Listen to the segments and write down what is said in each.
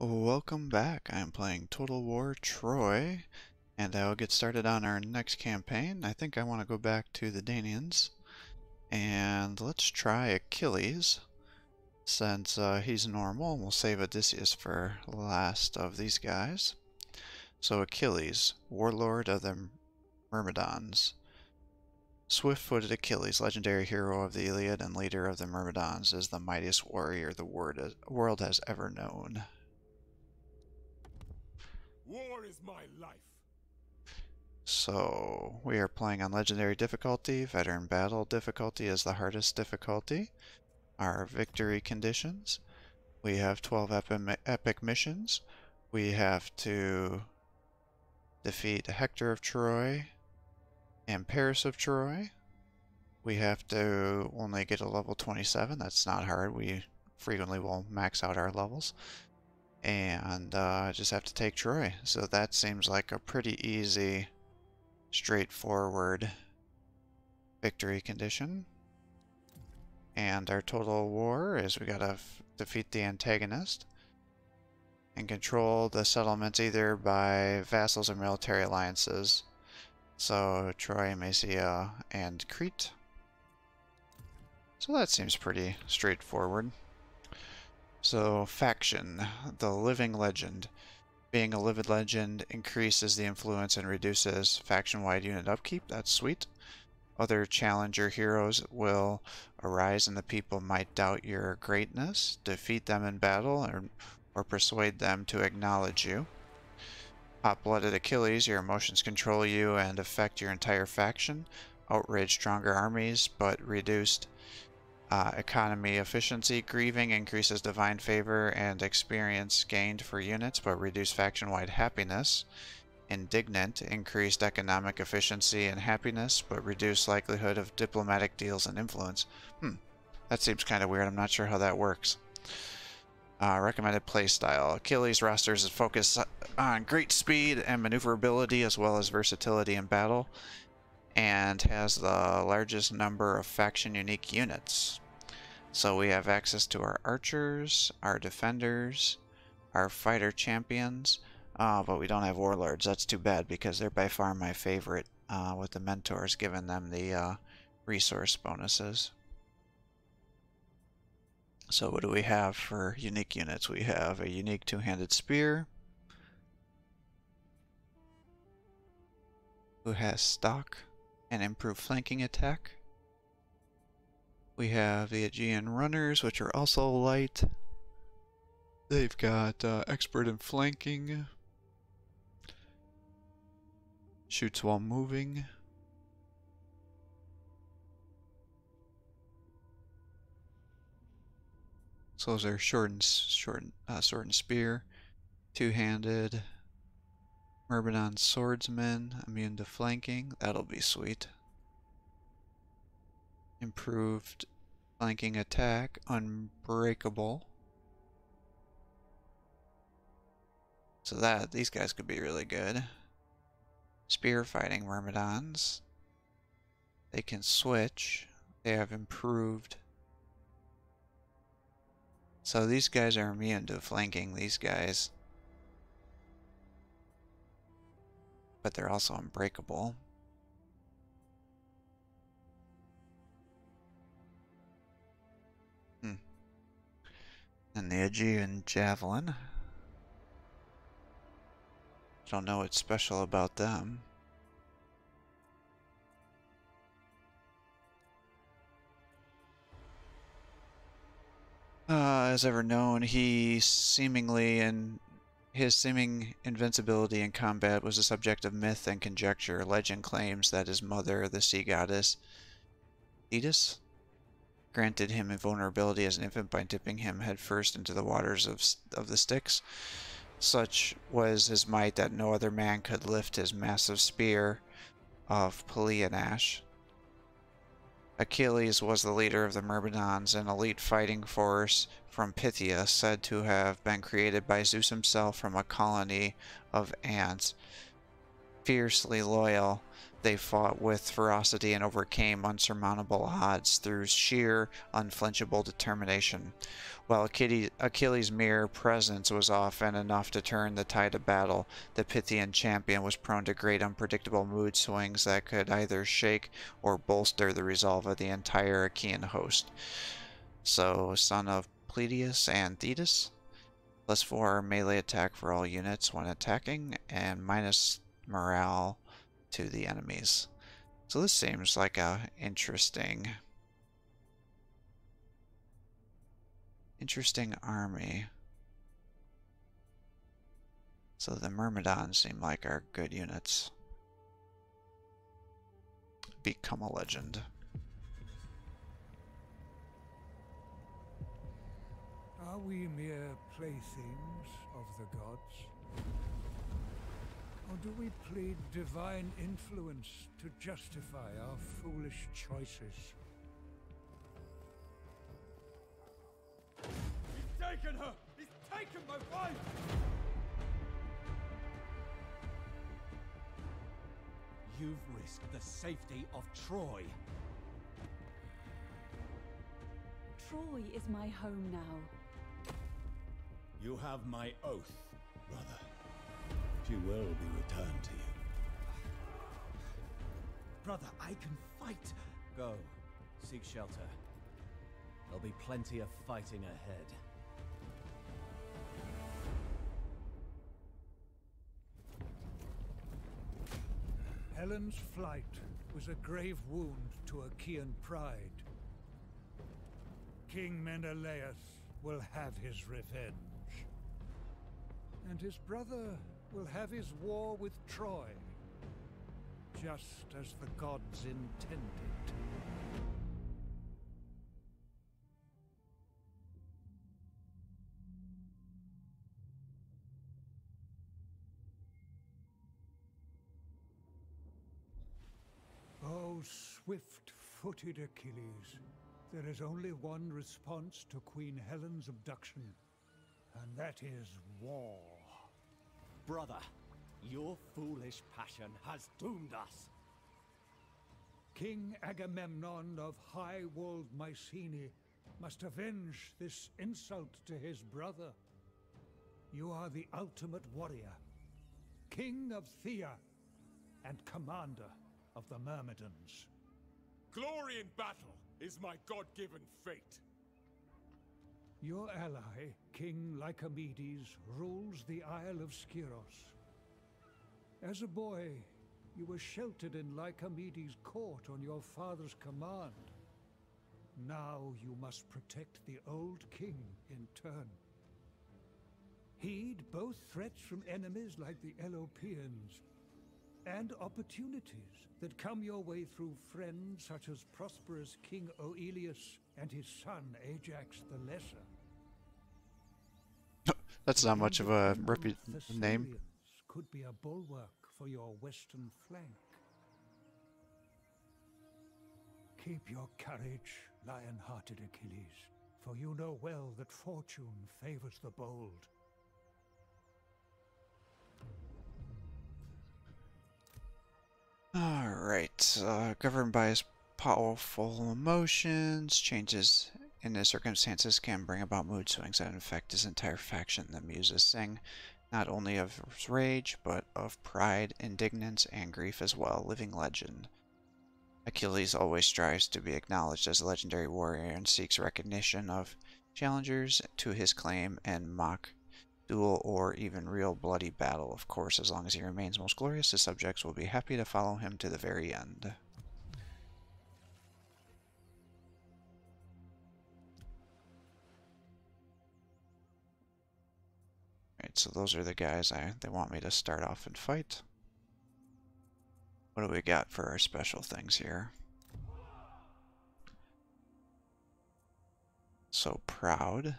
Welcome back. I'm playing Total War Troy, and I'll get started on our next campaign. I think I want to go back to the Danaans, and let's try Achilles. Since uh, he's normal, we'll save Odysseus for last of these guys. So Achilles, warlord of the Myrmidons. Swift-footed Achilles, legendary hero of the Iliad and leader of the Myrmidons, is the mightiest warrior the world has ever known. War is my life. So, we are playing on Legendary difficulty. Veteran Battle difficulty is the hardest difficulty. Our victory conditions. We have 12 epi epic missions. We have to defeat Hector of Troy and Paris of Troy. We have to only get a level 27. That's not hard. We frequently will max out our levels and uh, just have to take Troy. So that seems like a pretty easy, straightforward victory condition. And our total war is we gotta defeat the antagonist and control the settlements either by vassals or military alliances. So Troy, Mysia, and Crete. So that seems pretty straightforward. So, faction, the living legend. Being a livid legend increases the influence and reduces faction-wide unit upkeep. That's sweet. Other challenger heroes will arise and the people might doubt your greatness, defeat them in battle, or, or persuade them to acknowledge you. Hot-blooded Achilles, your emotions control you and affect your entire faction. Outrage stronger armies, but reduced uh, economy efficiency grieving increases divine favor and experience gained for units but reduce faction-wide happiness. Indignant increased economic efficiency and happiness but reduce likelihood of diplomatic deals and influence. Hmm, that seems kind of weird. I'm not sure how that works. Uh, recommended playstyle. Achilles rosters focus on great speed and maneuverability as well as versatility in battle and has the largest number of faction unique units. So we have access to our archers, our defenders, our fighter champions, uh, but we don't have warlords. That's too bad because they're by far my favorite uh, with the mentors giving them the uh, resource bonuses. So what do we have for unique units? We have a unique two-handed spear, who has stock and improved flanking attack. We have the Aegean Runners, which are also light. They've got uh, expert in flanking. Shoots while moving. So those are short and short, uh, sword and spear, two-handed. Myrmidon swordsman, immune to flanking. That'll be sweet. Improved flanking attack, unbreakable. So that, these guys could be really good. Spear fighting Myrmidons. They can switch. They have improved. So these guys are immune to flanking these guys. But they're also unbreakable. And the Aegean Javelin. Don't know what's special about them. Uh, as ever known, he seemingly and his seeming invincibility in combat was a subject of myth and conjecture. Legend claims that his mother, the sea goddess Thetis, granted him invulnerability as an infant by dipping him headfirst into the waters of, of the Styx. Such was his might that no other man could lift his massive spear of Pelian ash. Achilles was the leader of the Myrmidons, an elite fighting force from Pythia, said to have been created by Zeus himself from a colony of ants. Fiercely loyal, they fought with ferocity and overcame unsurmountable odds through sheer, unflinchable determination. While Achilles' mere presence was often enough to turn the tide of battle, the Pythian champion was prone to great unpredictable mood swings that could either shake or bolster the resolve of the entire Achaean host. So, son of Pleiades and Thetis, plus 4 melee attack for all units when attacking, and minus morale to the enemies. So this seems like a interesting interesting army. So the Myrmidons seem like our good units. Become a legend. Are we mere playthings of the gods? Or do we plead divine influence to justify our foolish choices? He's taken her! He's taken my wife! You've risked the safety of Troy. Troy is my home now. You have my oath, brother. She will be returned to you. Brother, I can fight. Go. Seek shelter. There'll be plenty of fighting ahead. Helen's flight was a grave wound to Achaean pride. King Menelaus will have his revenge. And his brother will have his war with Troy, just as the gods intended. Oh, swift-footed Achilles, there is only one response to Queen Helen's abduction, and that is war. Brother, your foolish passion has doomed us. King Agamemnon of high-walled Mycenae must avenge this insult to his brother. You are the ultimate warrior, king of Phthia, and commander of the Myrmidons. Glory in battle is my god-given fate. Your ally, King Lycomedes, rules the Isle of Skyros. As a boy, you were sheltered in Lycomedes' court on your father's command. Now you must protect the old king in turn. Heed both threats from enemies like the Elopians and opportunities that come your way through friends such as prosperous King Oileus and his son Ajax the Lesser. That's not much of a repu name. Could be a bulwark for your western flank. Keep your courage, lion-hearted Achilles, for you know well that fortune favors the bold. Alright, uh, governed by his powerful emotions, changes in the circumstances can bring about mood swings that infect his entire faction. The muses sing not only of rage, but of pride, indignance, and grief as well. Living legend. Achilles always strives to be acknowledged as a legendary warrior and seeks recognition of challengers to his claim and mock duel, or even real bloody battle. Of course, as long as he remains most glorious, his subjects will be happy to follow him to the very end. Right, so those are the guys I they want me to start off and fight. What do we got for our special things here? So proud.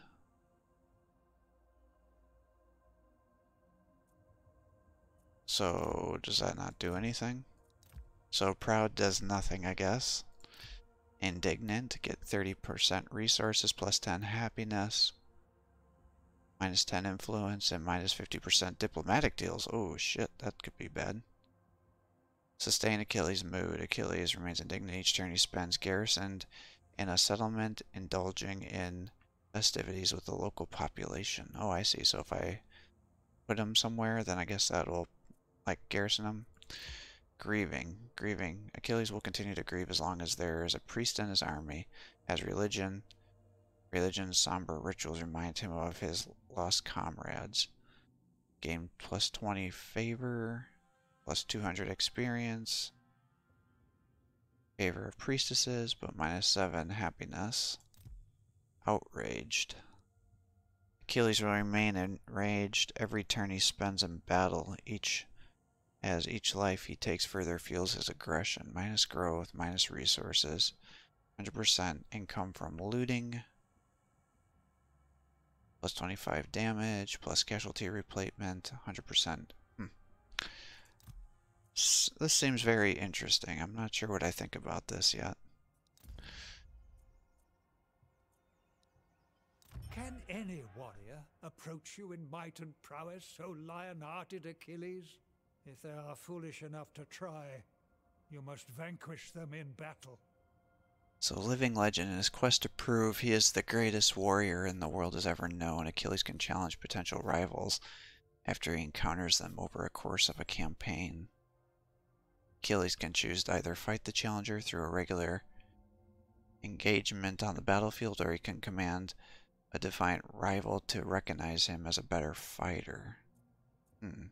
So, does that not do anything? So, proud does nothing, I guess. Indignant, to get 30% resources plus 10 happiness. Minus 10 influence and minus 50% diplomatic deals. Oh shit, that could be bad. Sustain Achilles' mood. Achilles remains indignant each turn he spends garrisoned in a settlement indulging in festivities with the local population. Oh, I see. So if I put him somewhere, then I guess that will, like, garrison him. Grieving. Grieving. Achilles will continue to grieve as long as there is a priest in his army. As religion, religion's somber rituals remind him of his lost comrades. Gain plus 20 favor, plus 200 experience. Favor of priestesses, but minus 7 happiness. Outraged. Achilles will remain enraged every turn he spends in battle. Each as each life he takes further fuels his aggression. Minus growth, minus resources. 100% income from looting. Plus 25 damage, plus casualty replacement, 100%. Hmm. This seems very interesting. I'm not sure what I think about this yet. Can any warrior approach you in might and prowess, so lion-hearted Achilles? If they are foolish enough to try, you must vanquish them in battle. So, living legend in his quest to prove he is the greatest warrior in the world has ever known, Achilles can challenge potential rivals after he encounters them over a course of a campaign. Achilles can choose to either fight the challenger through a regular engagement on the battlefield, or he can command a defiant rival to recognize him as a better fighter. Hmm.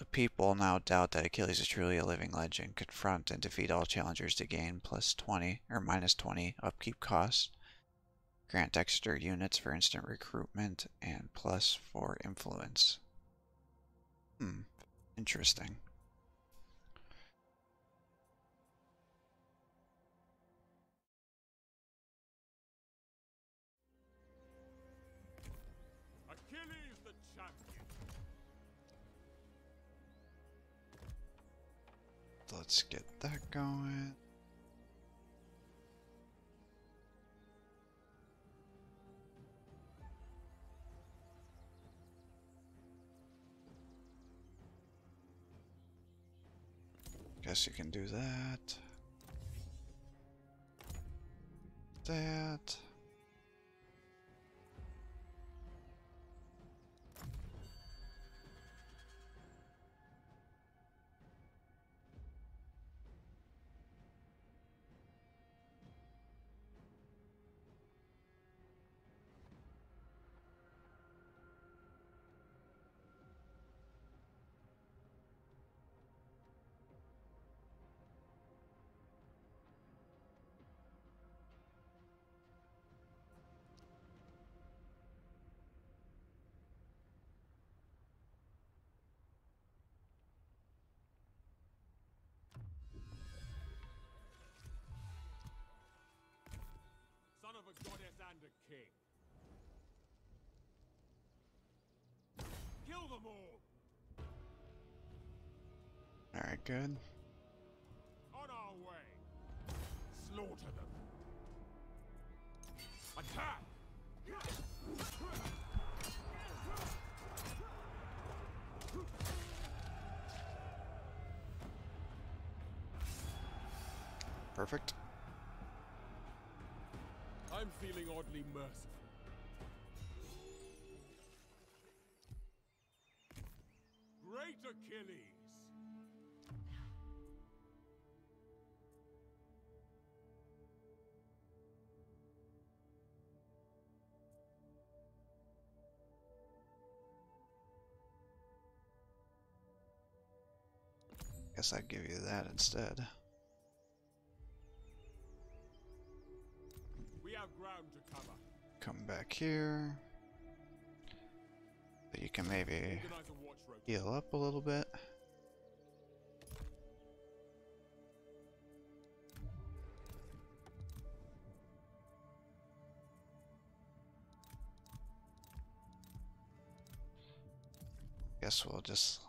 The people now doubt that Achilles is truly a living legend, confront and defeat all challengers to gain plus 20 or minus 20 upkeep costs, grant extra units for instant recruitment, and plus 4 influence. Hmm, interesting. Let's get that going. Guess you can do that. That. A goddess and a king. Kill them all! Alright, good. On our way. Slaughter them. Attack! Perfect. I'm feeling oddly merciful. Great Achilles! Guess I'd give you that instead. Come back here. So you can maybe heal up a little bit. Guess we'll just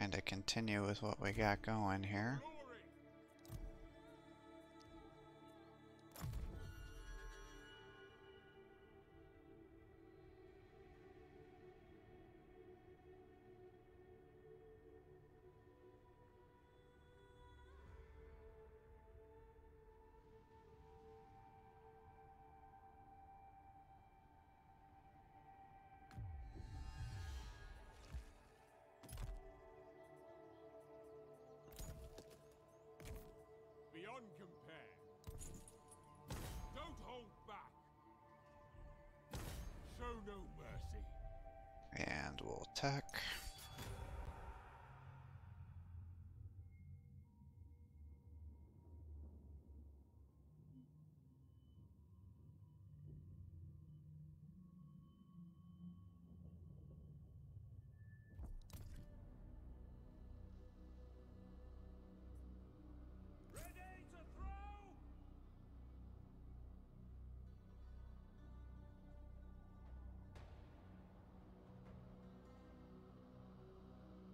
kind of continue with what we got going here.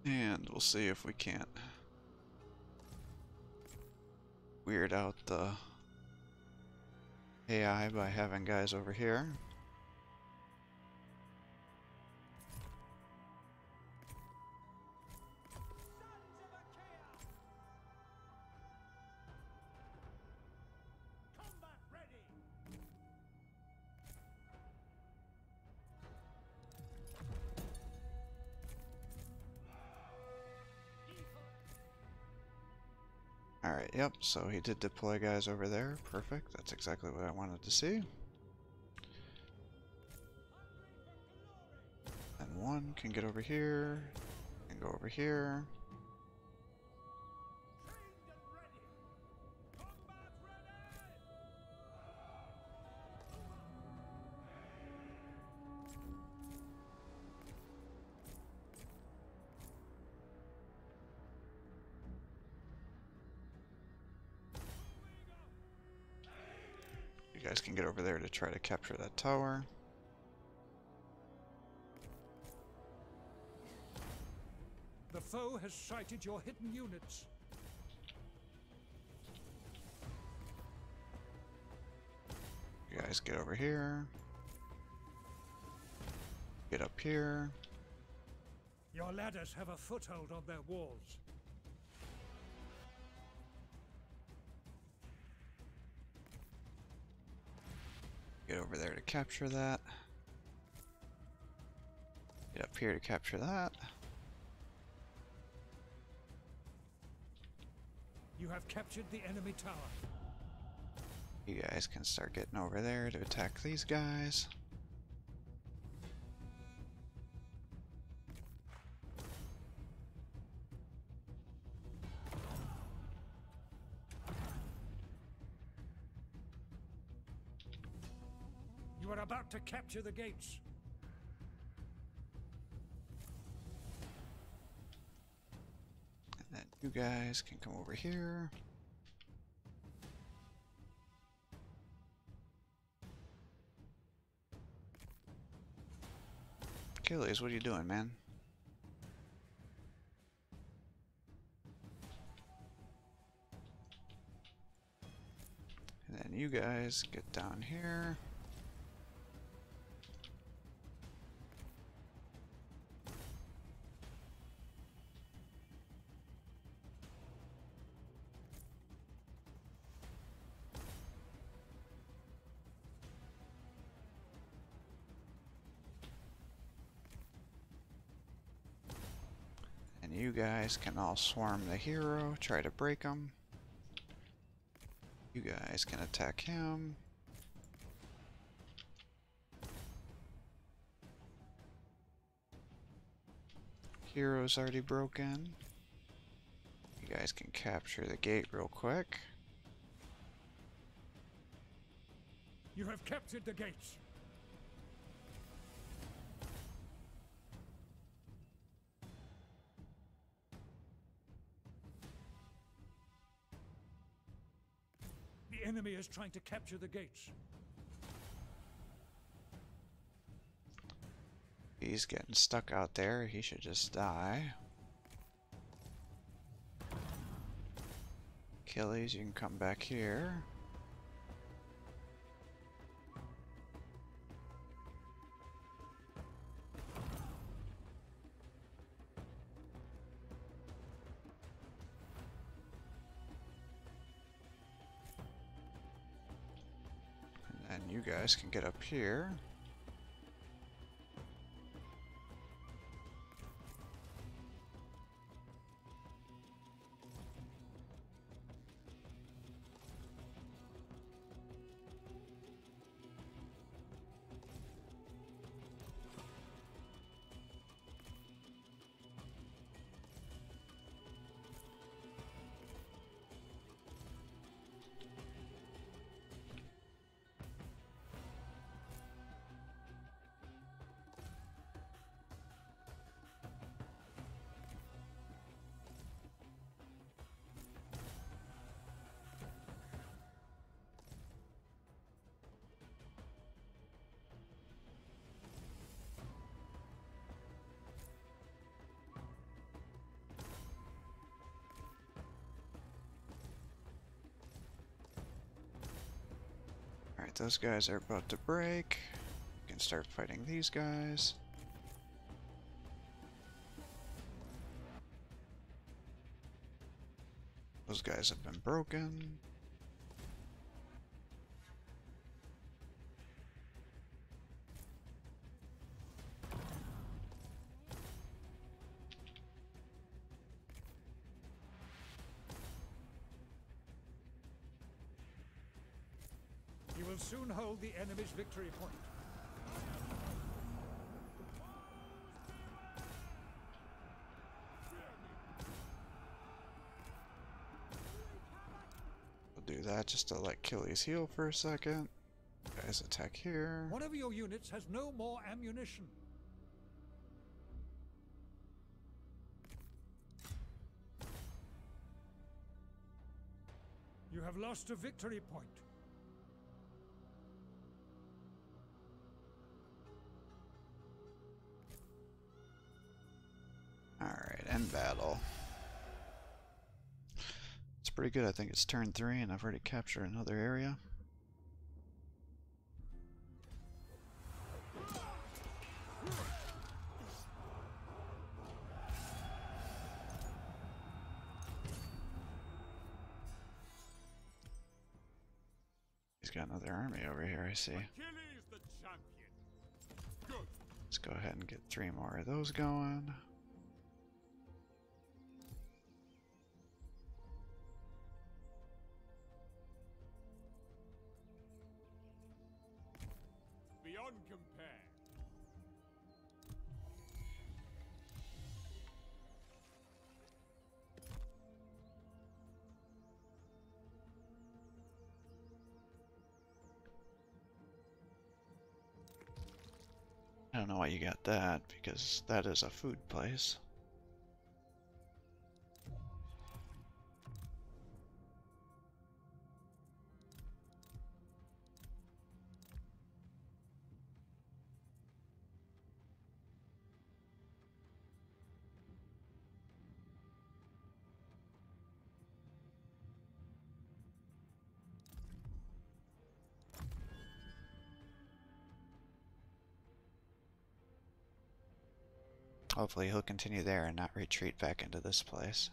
And we'll see if we can't weird out the AI by having guys over here. Alright, yep, so he did deploy guys over there. Perfect. That's exactly what I wanted to see. And one can get over here, and go over here. Try to capture that tower. The foe has sighted your hidden units. You guys get over here. Get up here. Your ladders have a foothold on their walls. Get over there to capture that. Get up here to capture that. You have captured the enemy tower. You guys can start getting over there to attack these guys. To capture the gates. And then you guys can come over here. Achilles, what are you doing, man? And then you guys get down here. Guys can all swarm the hero, try to break him. You guys can attack him. Hero's already broken. You guys can capture the gate real quick. You have captured the gates. Is trying to capture the gates. He's getting stuck out there. He should just die. Achilles, you can come back here. Guys can get up here. Those guys are about to break. We can start fighting these guys. Those guys have been broken. Will soon hold the enemy's victory point. We'll do that just to let Achilles heal for a second. Guys attack here. One of your units has no more ammunition. You have lost a victory point. Pretty good. I think it's turn three, and I've already captured another area. He's got another army over here, I see. Achilles the champion. Good. Let's go ahead and get three more of those going. Why you got that, because that is a food place. Hopefully he'll continue there and not retreat back into this place.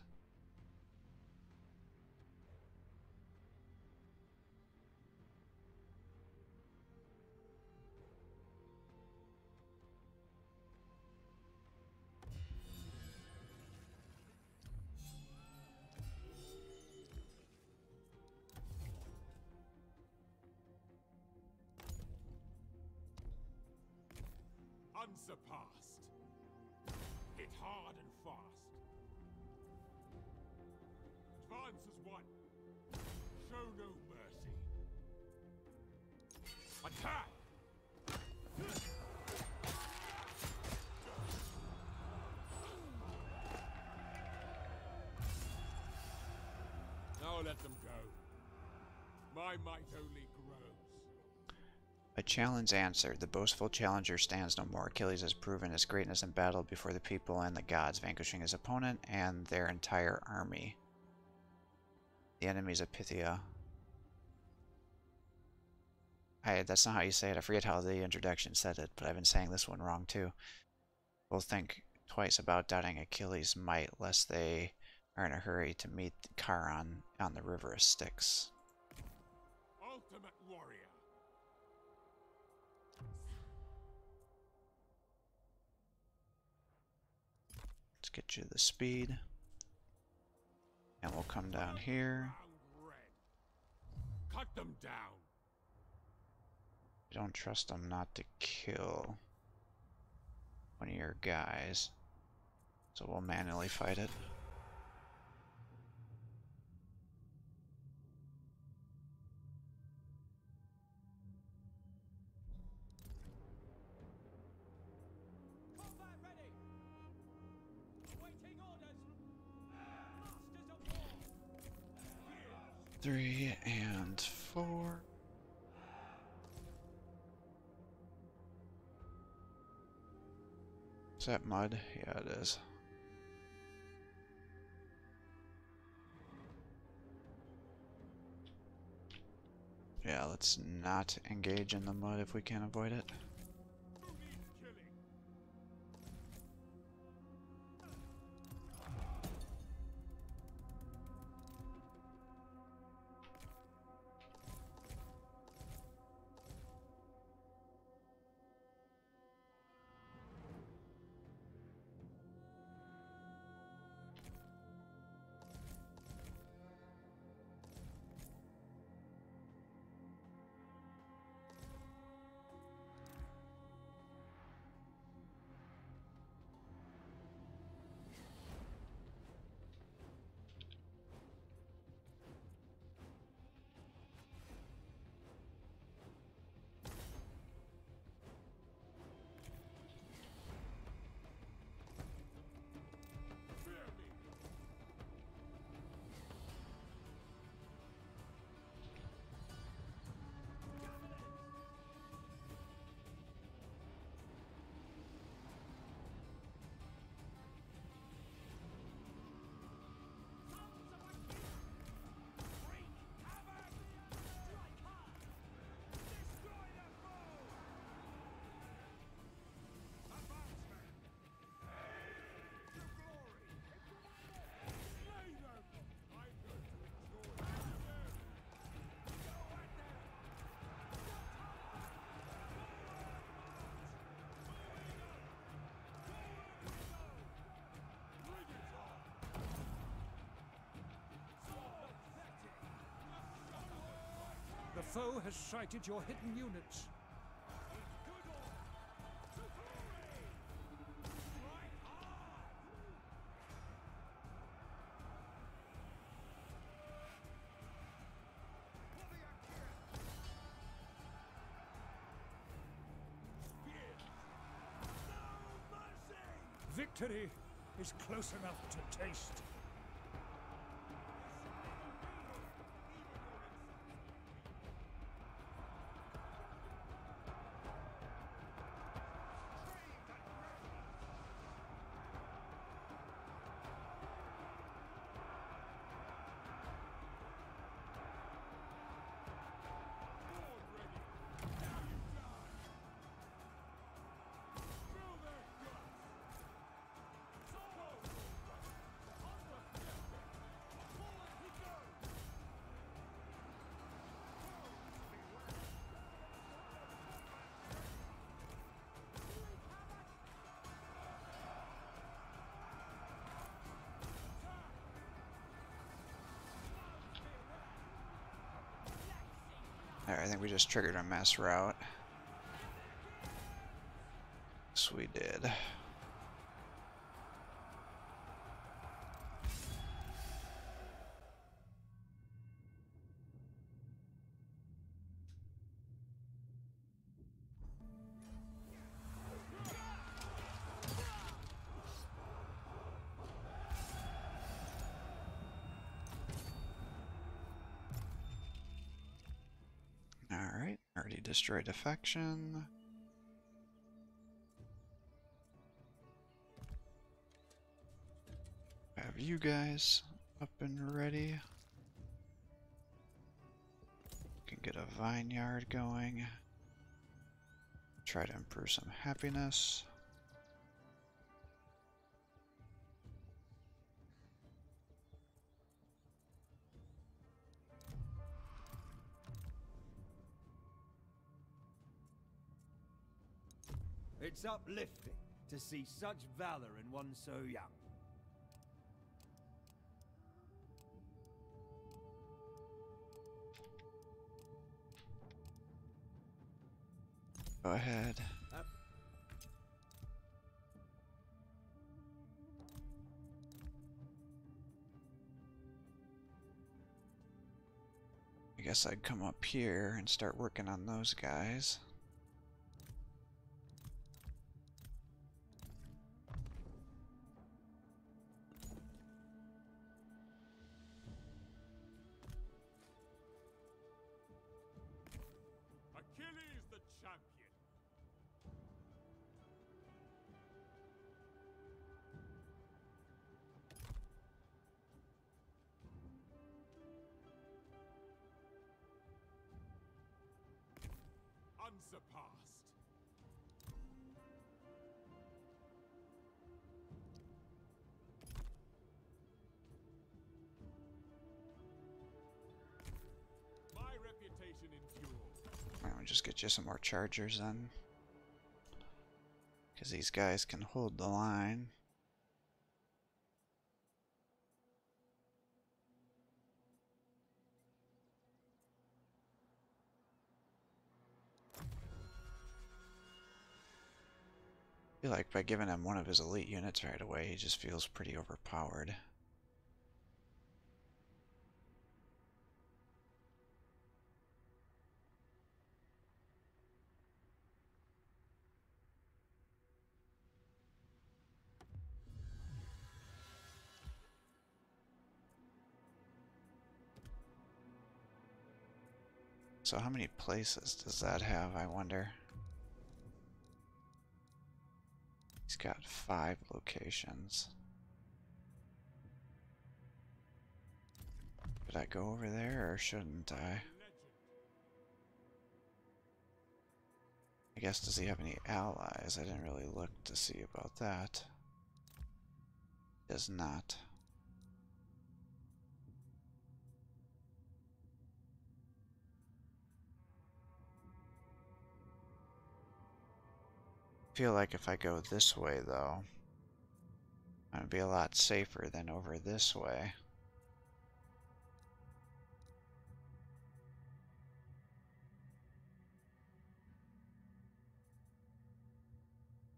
A challenge answered. The boastful challenger stands no more. Achilles has proven his greatness in battle before the people and the gods, vanquishing his opponent and their entire army. The enemies of Pythia. I, that's not how you say it. I forget how the introduction said it, but I've been saying this one wrong too. We'll think twice about doubting Achilles' might, lest they are in a hurry to meet Charon on the river of Styx. Let's get you the speed. And we'll come down here. Cut them down. I don't trust them not to kill one of your guys. So we'll manually fight it. Three and four. Is that mud? Yeah, it is. Yeah, let's not engage in the mud if we can avoid it. Foe has sighted your hidden units. Victory is close enough to taste. There, I think we just triggered a mass route. Destroyed a. Have you guys up and ready? Can get a vineyard going. Try to improve some happiness. It's uplifting to see such valor in one so young. Go ahead. Up. I guess I'd come up here and start working on those guys. More chargers then? Because these guys can hold the line. I feel like by giving him one of his elite units right away, he just feels pretty overpowered. So how many places does that have, I wonder? He's got five locations. Should I go over there or shouldn't I? I guess does he have any allies? I didn't really look to see about that. Does not. Feel like if I go this way though, I'm gonna be a lot safer than over this way.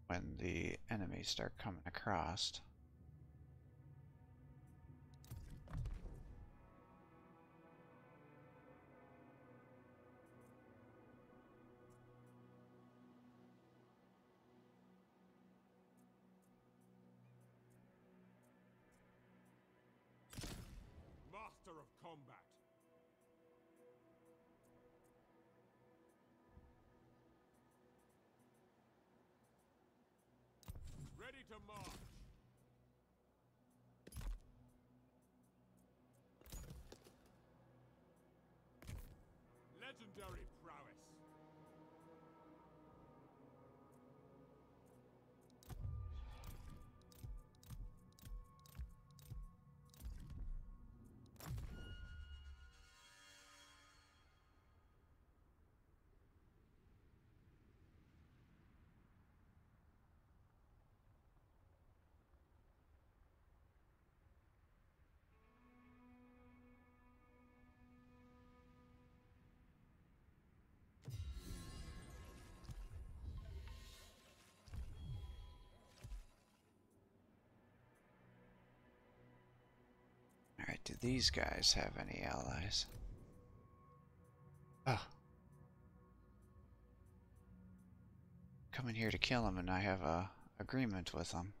When the enemies start coming across. To march. Alright, do these guys have any allies? Ah. Oh. Coming here to kill him and I have a agreement with them.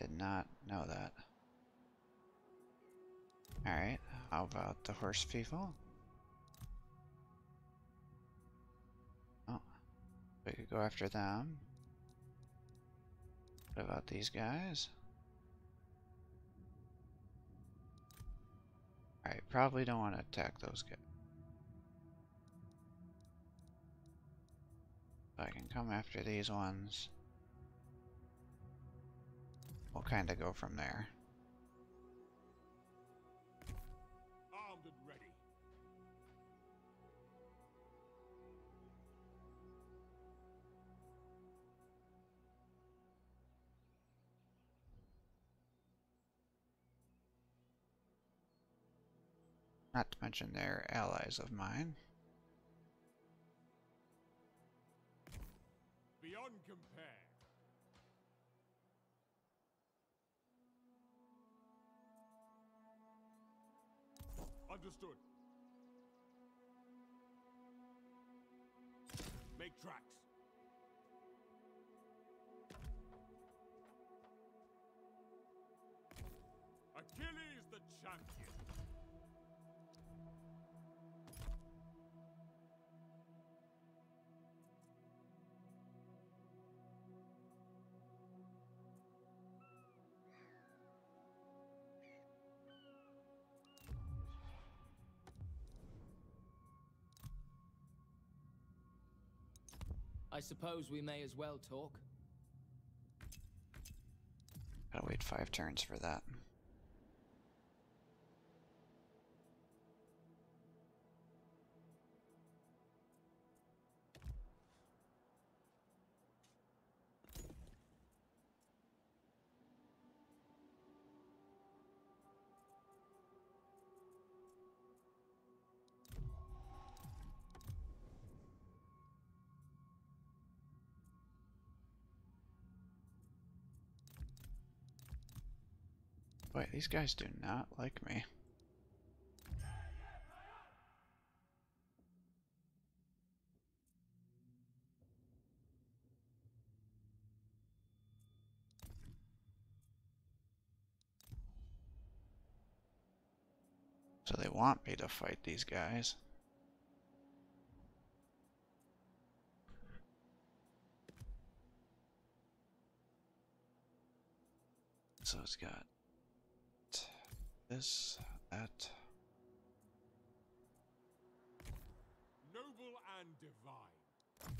Did not know that. Alright, how about the horse people? Oh, we could go after them. What about these guys? Alright, probably don't want to attack those guys. I can come after these ones. We'll kind of go from there. Not to mention they're allies of mine. Beyond compare. Understood. Make tracks. Achilles the champion. I suppose we may as well talk. Gotta wait five turns for that. These guys do not like me. So they want me to fight these guys. So it's got this, that. Noble and divine.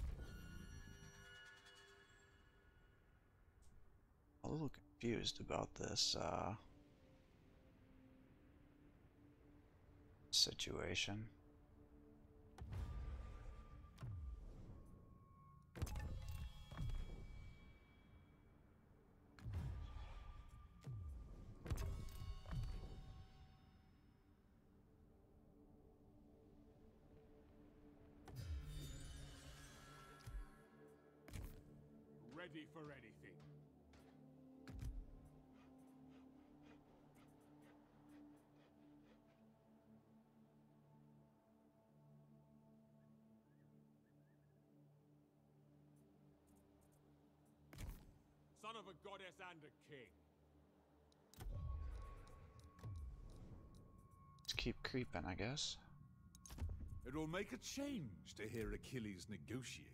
A little confused about this uh, situation. Ready for anything. Son of a goddess and a king. Let's keep creeping, I guess. It will make a change to hear Achilles negotiate.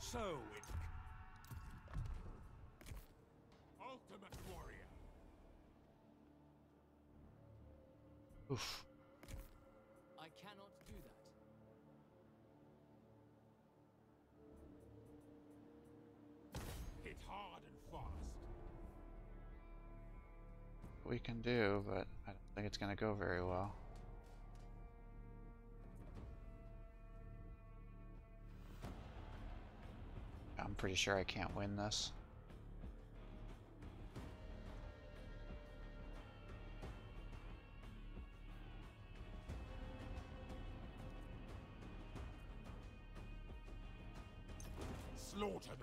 So it. Oof. I cannot do that. Hit hard and fast. We can do, but I don't think it's gonna go very well. I'm pretty sure I can't win this.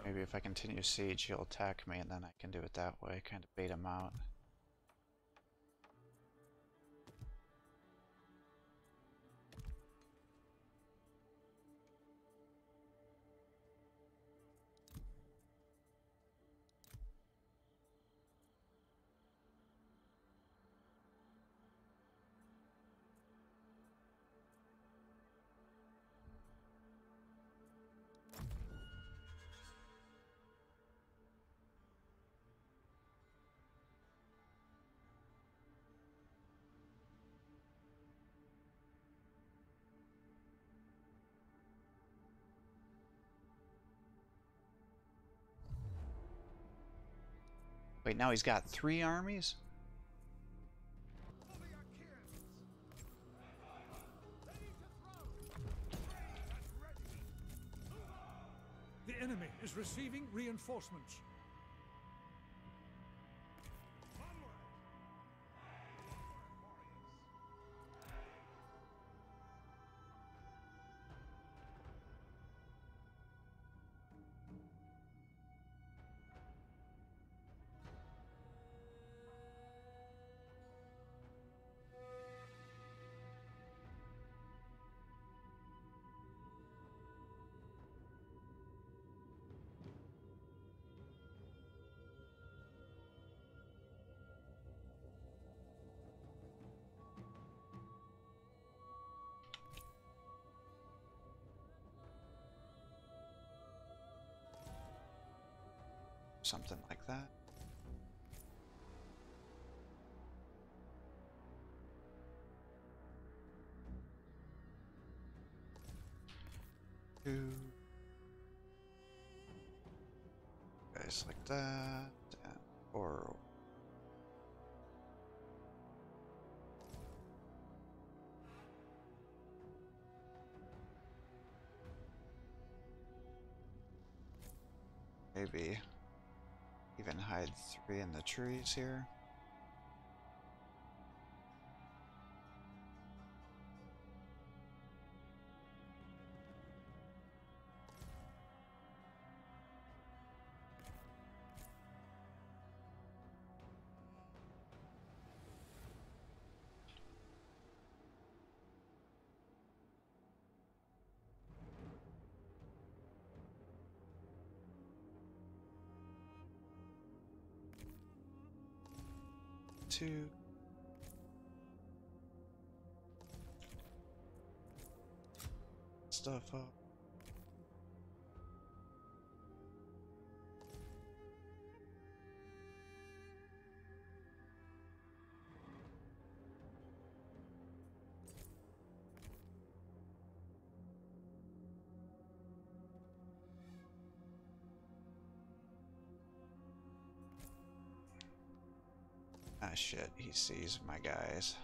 Maybe if I continue siege, he'll attack me, and then I can do it that way, kind of bait him out. Wait, now he's got three armies? The enemy is receiving reinforcements. Something like that. Two, Place like that, and, or maybe even hide three in the trees here. Two. Stuff up. Ah shit, he sees my guys.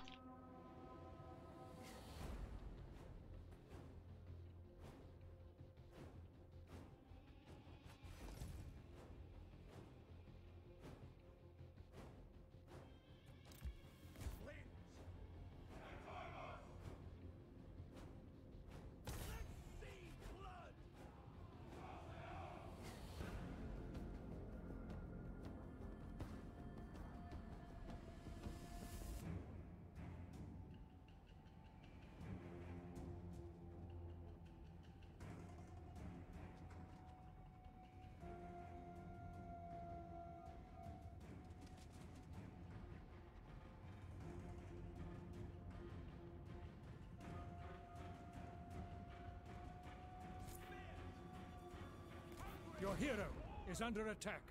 Your hero is under attack.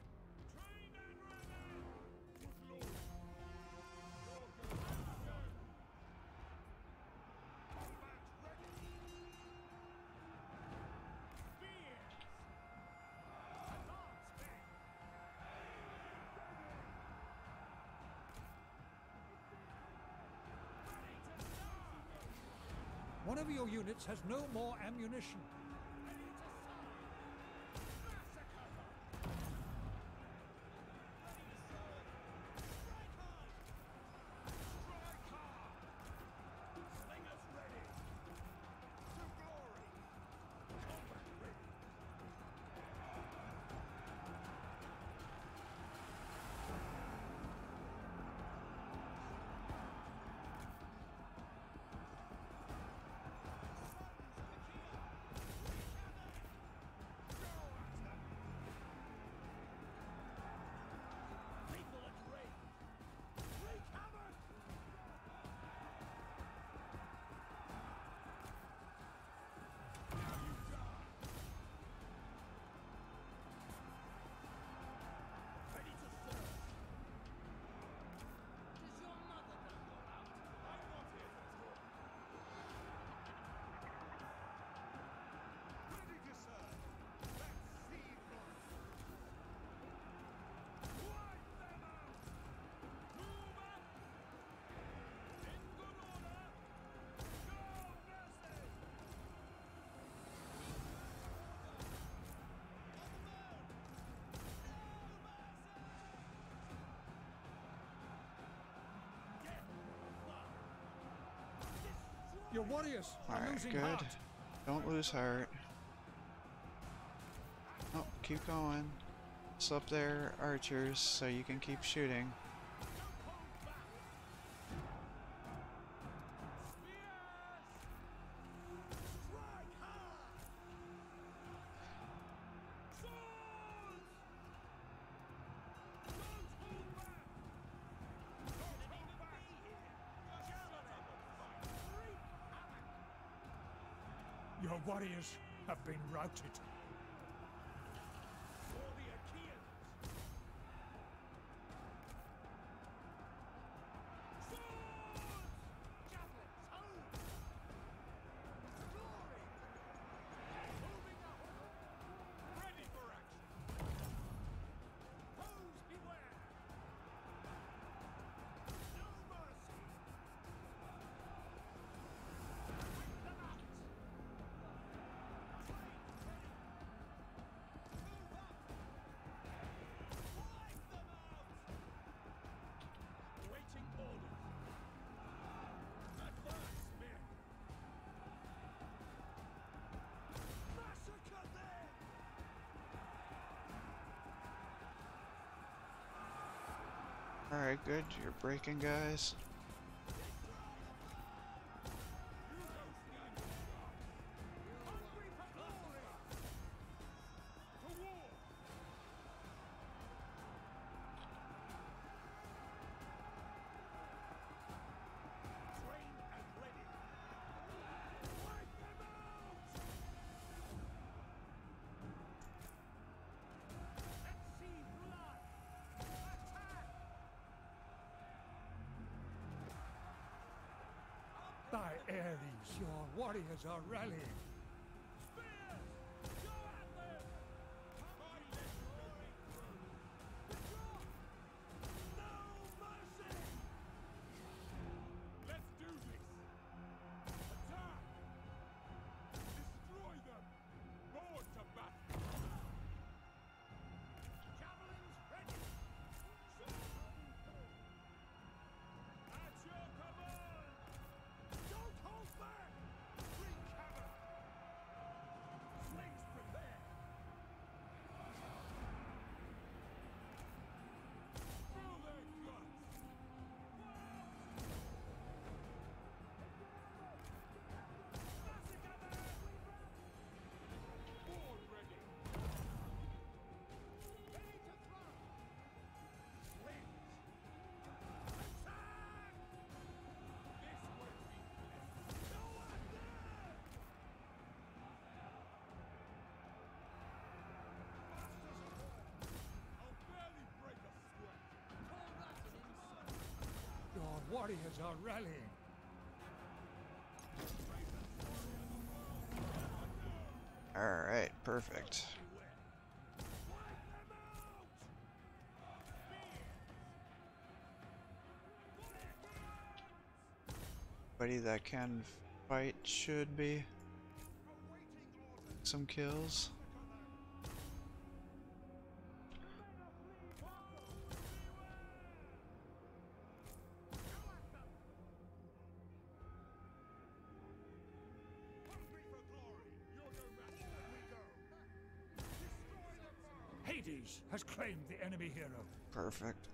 One of your units has no more ammunition. Your warriors are Alright, losing good. heart. Don't lose heart. Oh, keep going. It's up there, archers, so you can keep shooting. Have been routed. Alright, good. You're breaking, guys. Your warriors are rallying. Warriors are rallying. Alright, perfect. Anybody that can fight should be some kills. Perfect.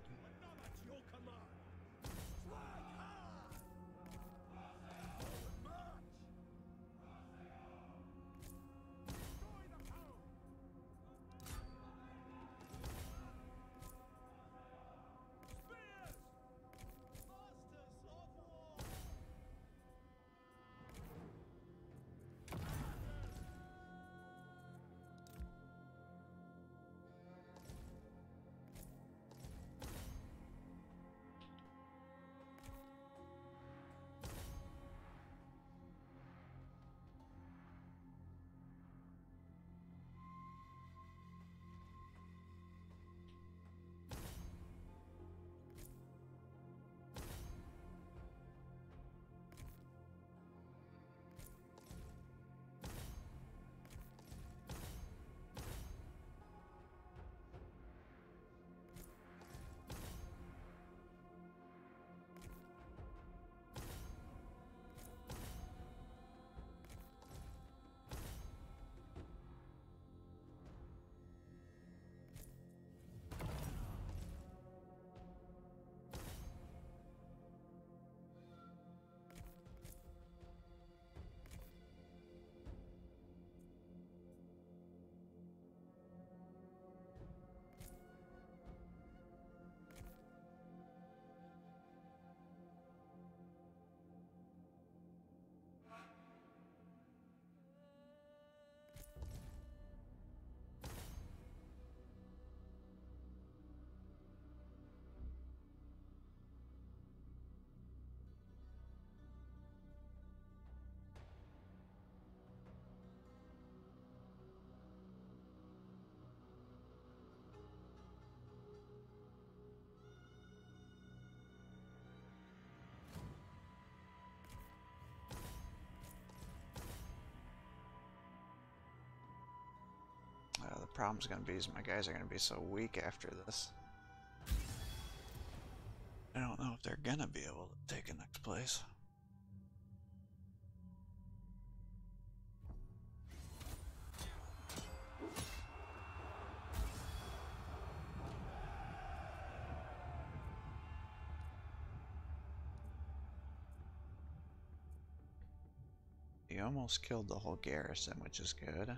problem's going to be is my guys are going to be so weak after this. I don't know if they're going to be able to take the next place. He almost killed the whole garrison, which is good.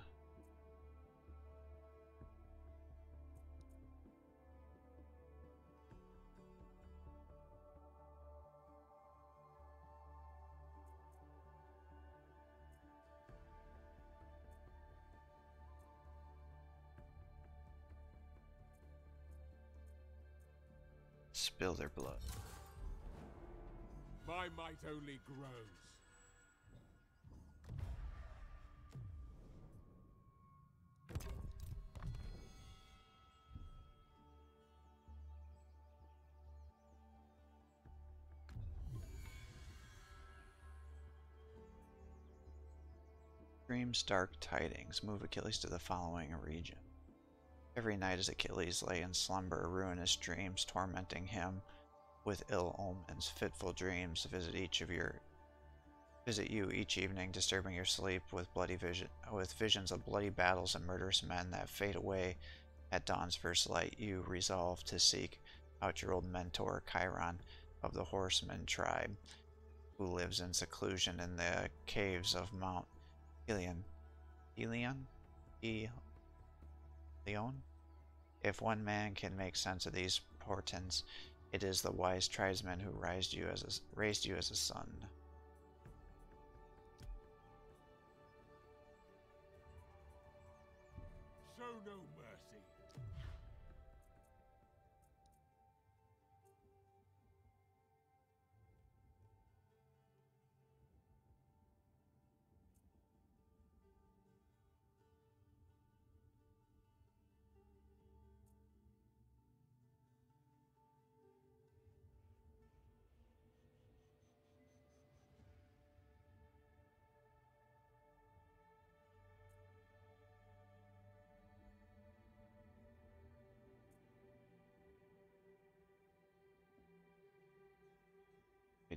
Spill their blood. My might only grows. Dreams dark tidings. Move Achilles to the following region. Every night as Achilles lay in slumber, ruinous dreams tormenting him with ill omens, fitful dreams visit each of your visit you each evening, disturbing your sleep with bloody vision with visions of bloody battles and murderous men that fade away at dawn's first light. You resolve to seek out your old mentor, Chiron of the horseman tribe, who lives in seclusion in the caves of Mount Helion. Helion? E Leon? If one man can make sense of these portents, it is the wise tribesman who raised you as a, raised you as a son.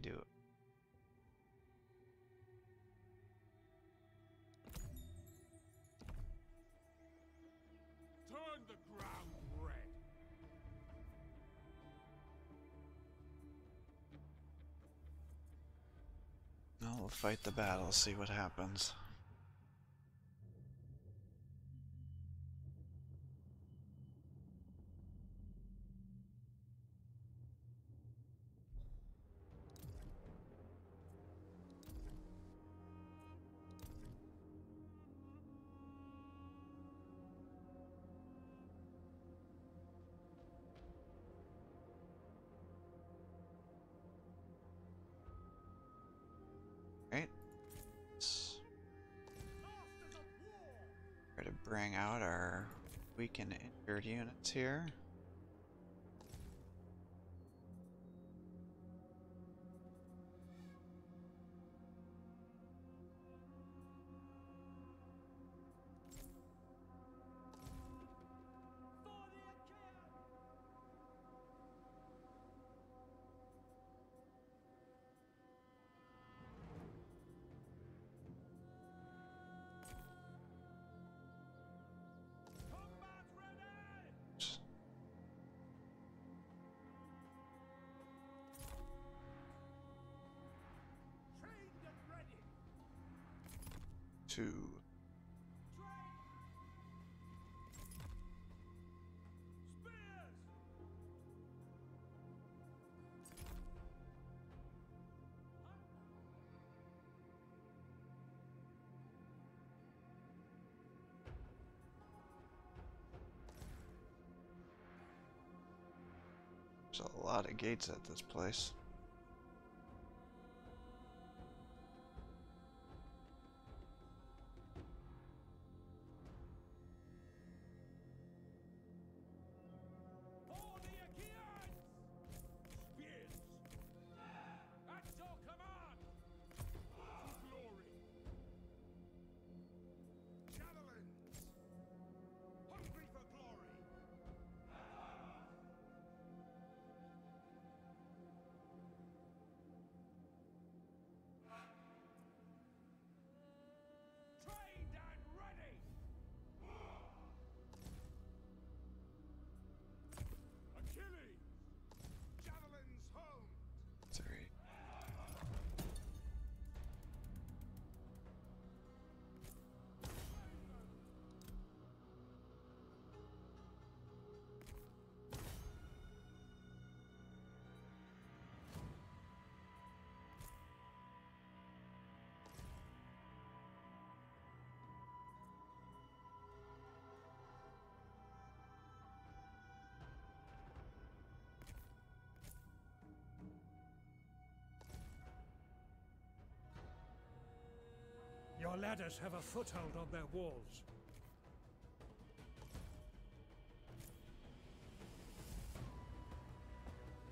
Do it. Turn the ground red. Now we'll fight the battle, see what happens. Here. Two. There's a lot of gates at this place. Your ladders have a foothold on their walls.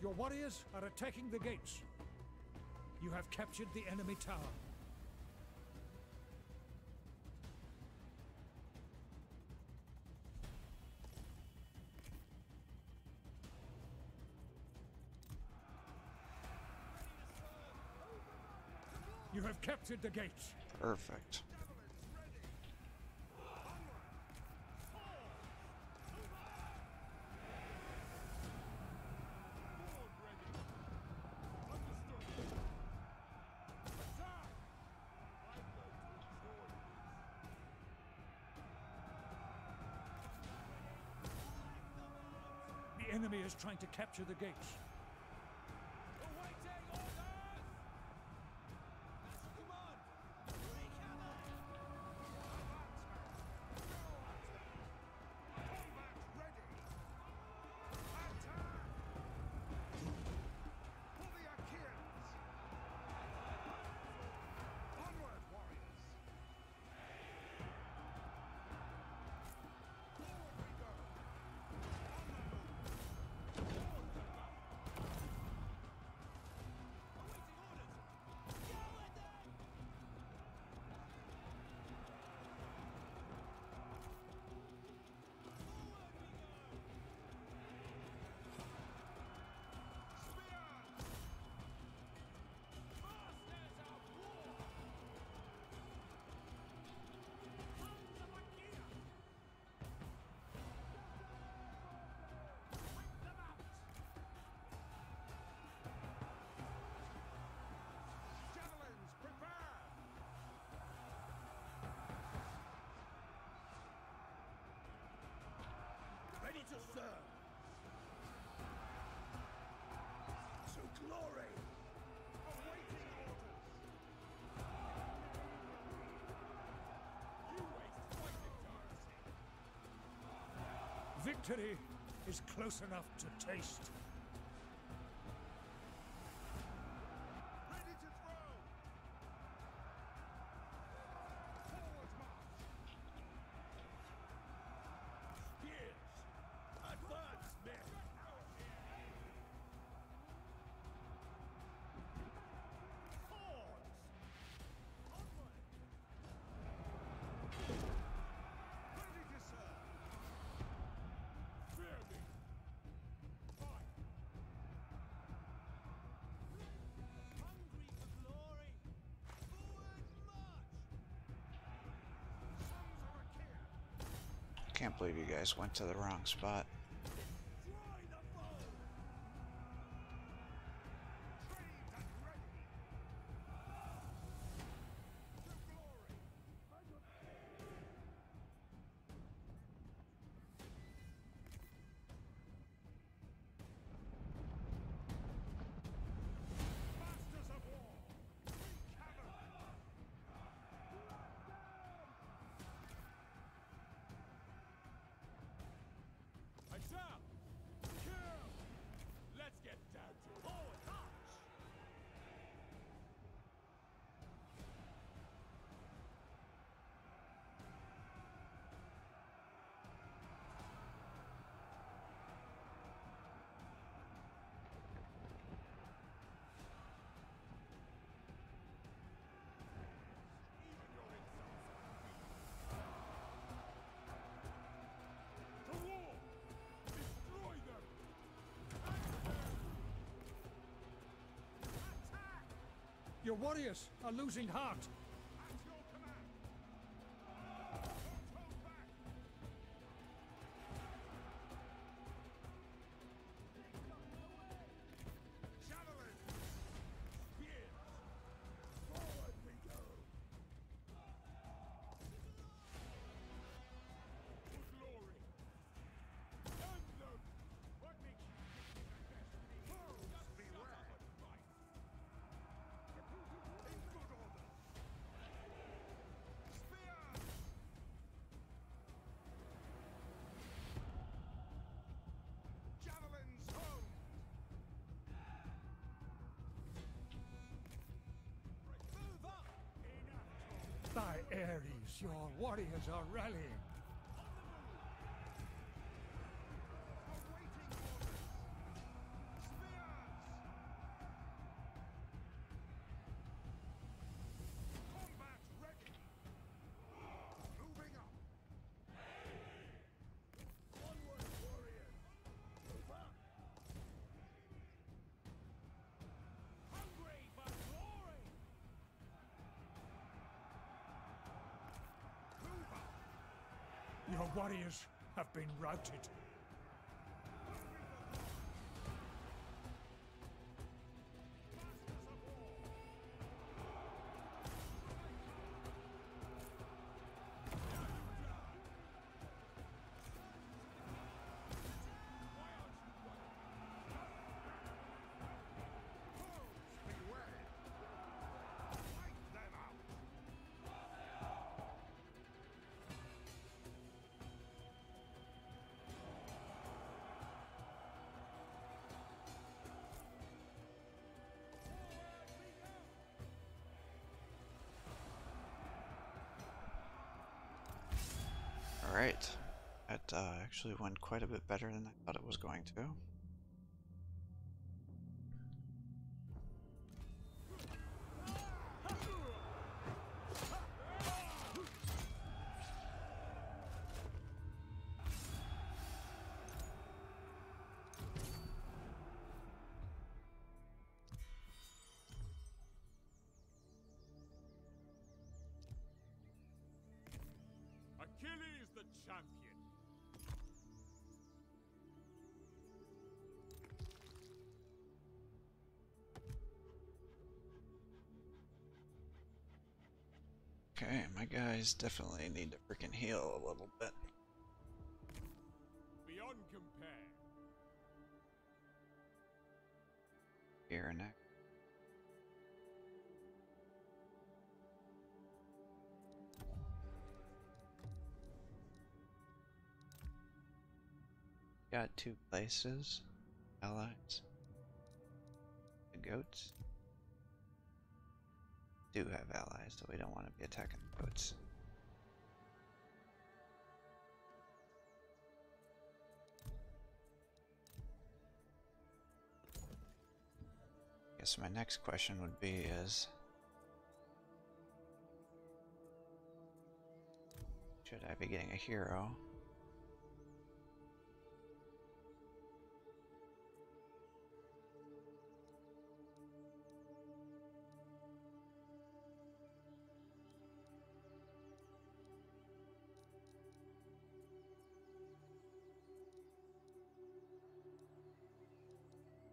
Your warriors are attacking the gates. You have captured the enemy tower. You have captured the gates. Perfect. The enemy is trying to capture the gates. To serve! To glory! Awaiting orders! You waste fighting, Darcy! Victory is close enough to taste. Believe you guys went to the wrong spot. Your warriors are losing heart. By Ares, your warriors are rallying. Your warriors have been routed. Alright. That uh, actually went quite a bit better than I thought it was going to. Guys definitely need to freaking heal a little bit. Beyond compare. Here there. Got two places. Allies. The goats. Do have allies, so we don't want to be attacking the goats. Guess my next question would be is Should I be getting a hero?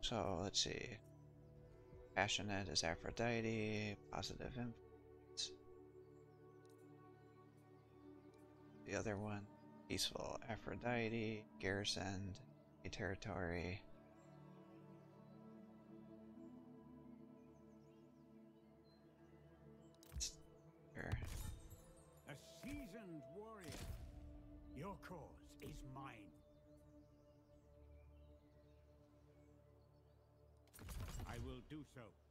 So let's see. Passionate is Aphrodite, positive influence. The other one, peaceful Aphrodite, garrisoned a territory. A seasoned warrior. Your cause is mine. Do so.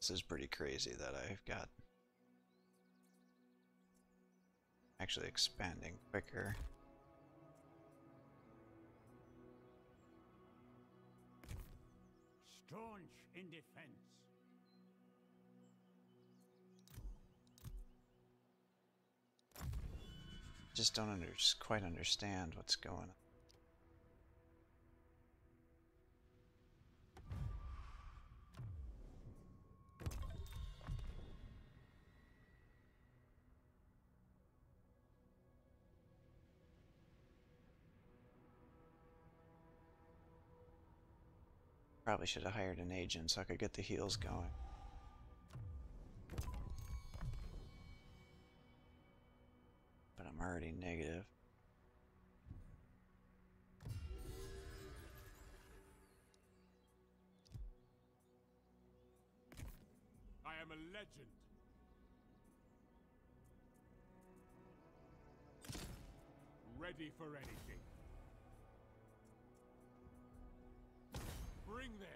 This is pretty crazy that I've got actually expanding quicker. Staunch in defense. Just don't under, quite understand what's going on. Probably should have hired an agent so I could get the heels going. But I'm already negative. I am a legend. Ready for anything. Bring them!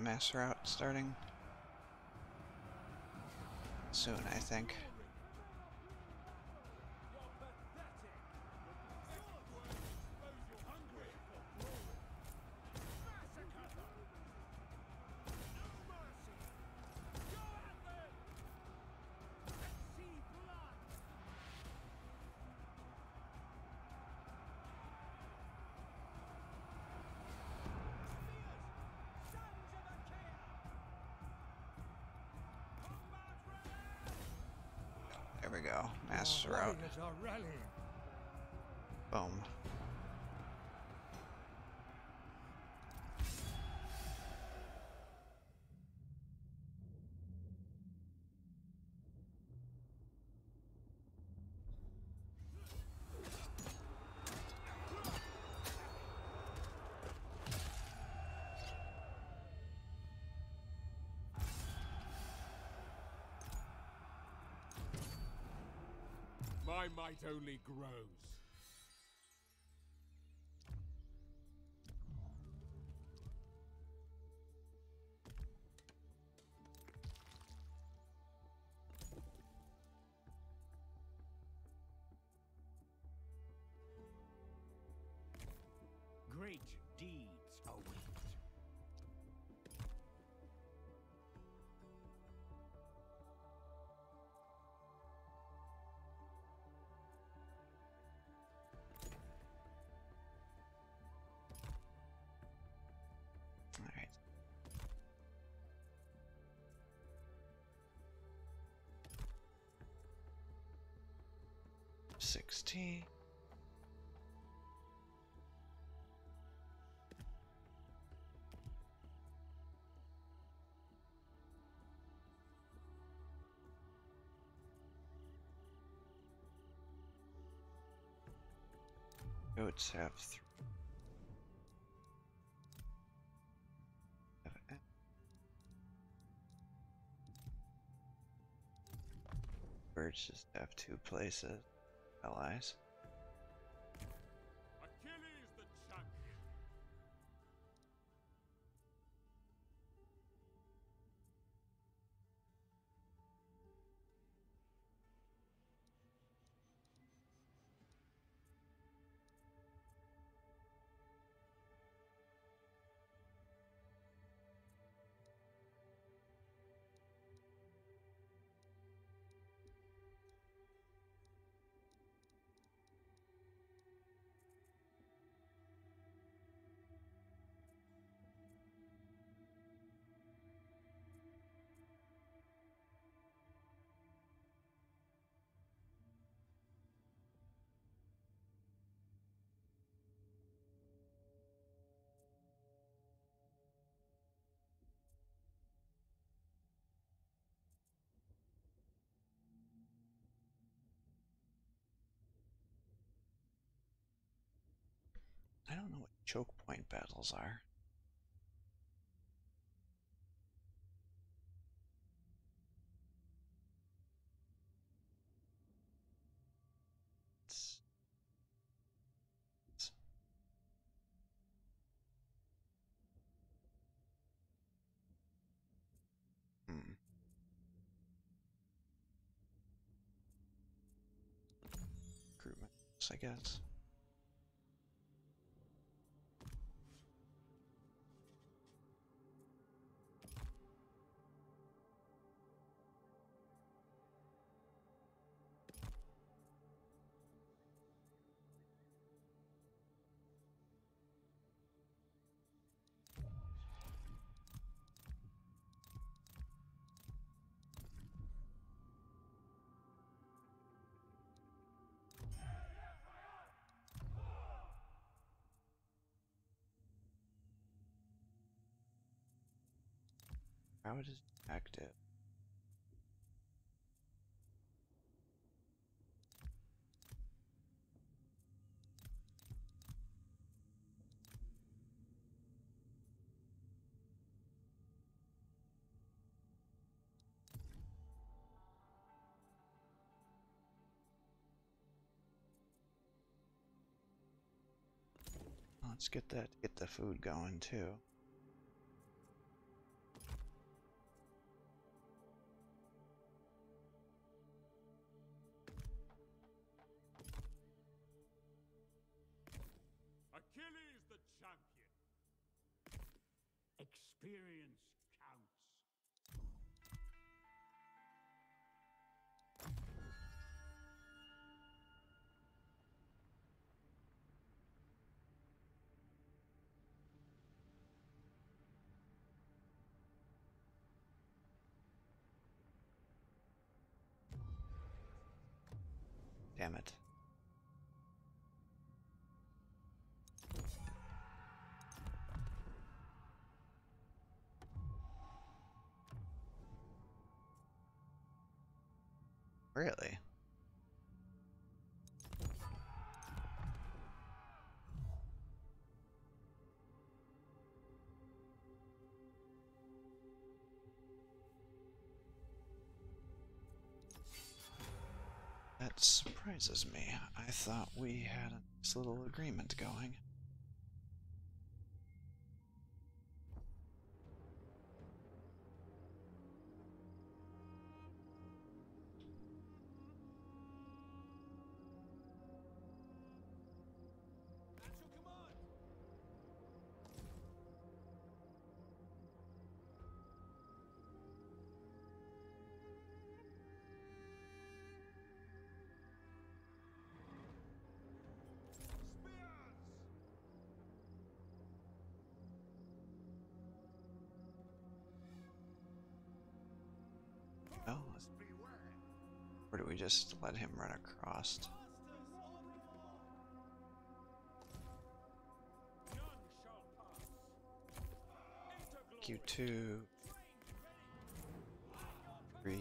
mass rout starting soon, I think. Mass Our rout. warriors are rallying. Boom. My might only grows. Sixteen. Goats have three. Birds just have two places. Allies. I don't know what choke point battles are. Hmm. Recruitments, I guess. How it is active? Let's get that, get the food going too. experience counts. Damn it. Really? That surprises me. I thought we had a nice little agreement going. just let him run across. Q2, three,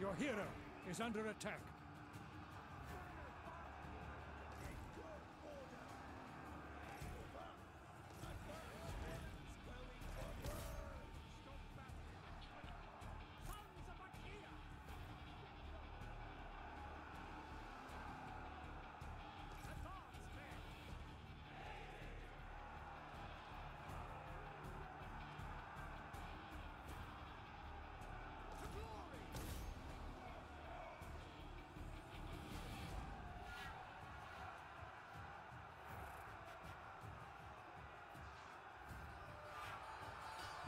Your hero is under attack.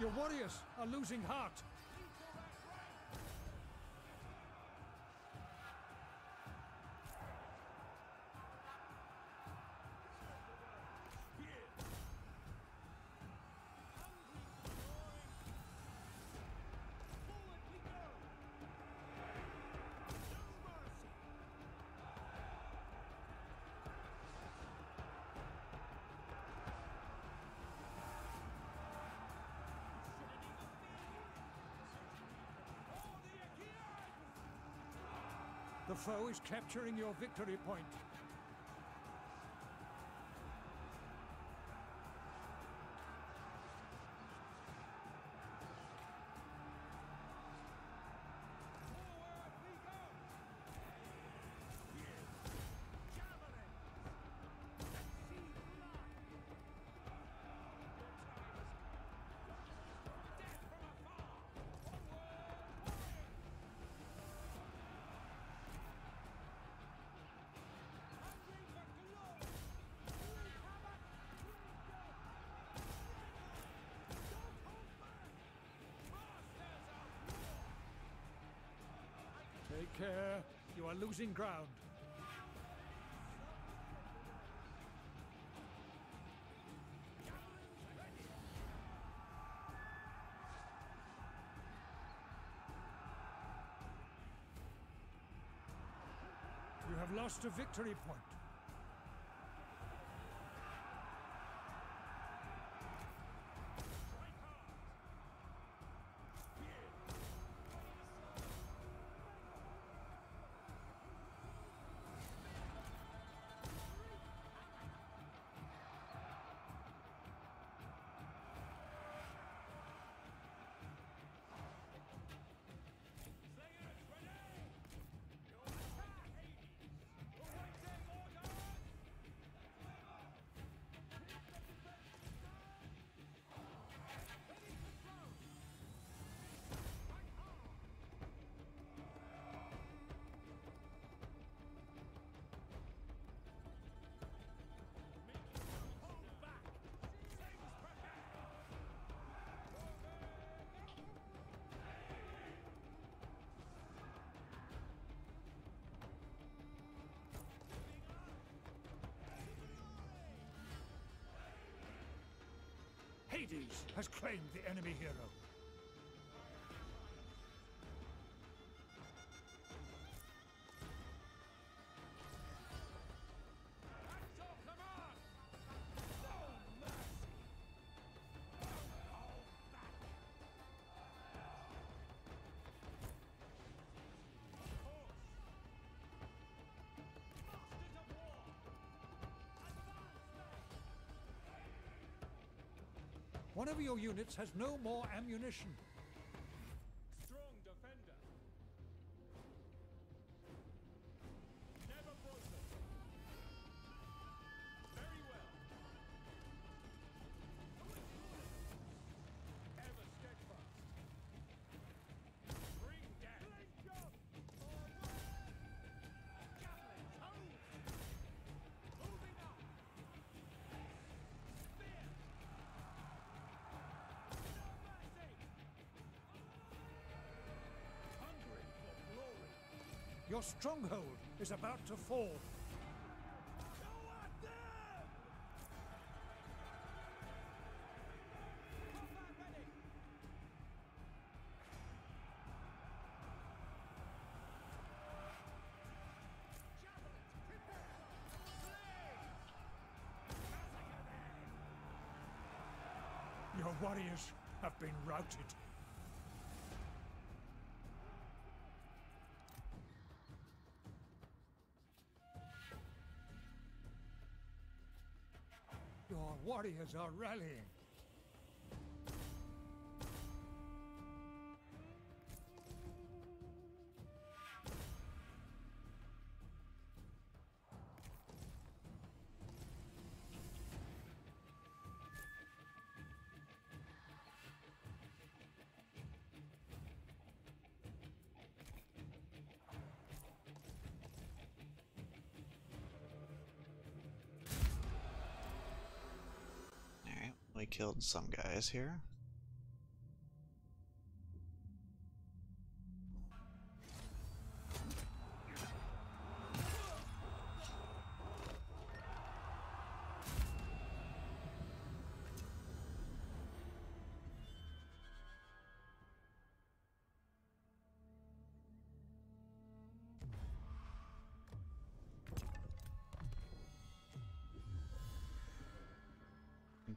Your warriors are losing heart. The foe is capturing your victory point. care. You are losing ground. You have lost a victory point. Archimedes has claimed the enemy hero. One of your units has no more ammunition. Your stronghold is about to fall. Your warriors have been routed. Warriors are rallying. Killed some guys here.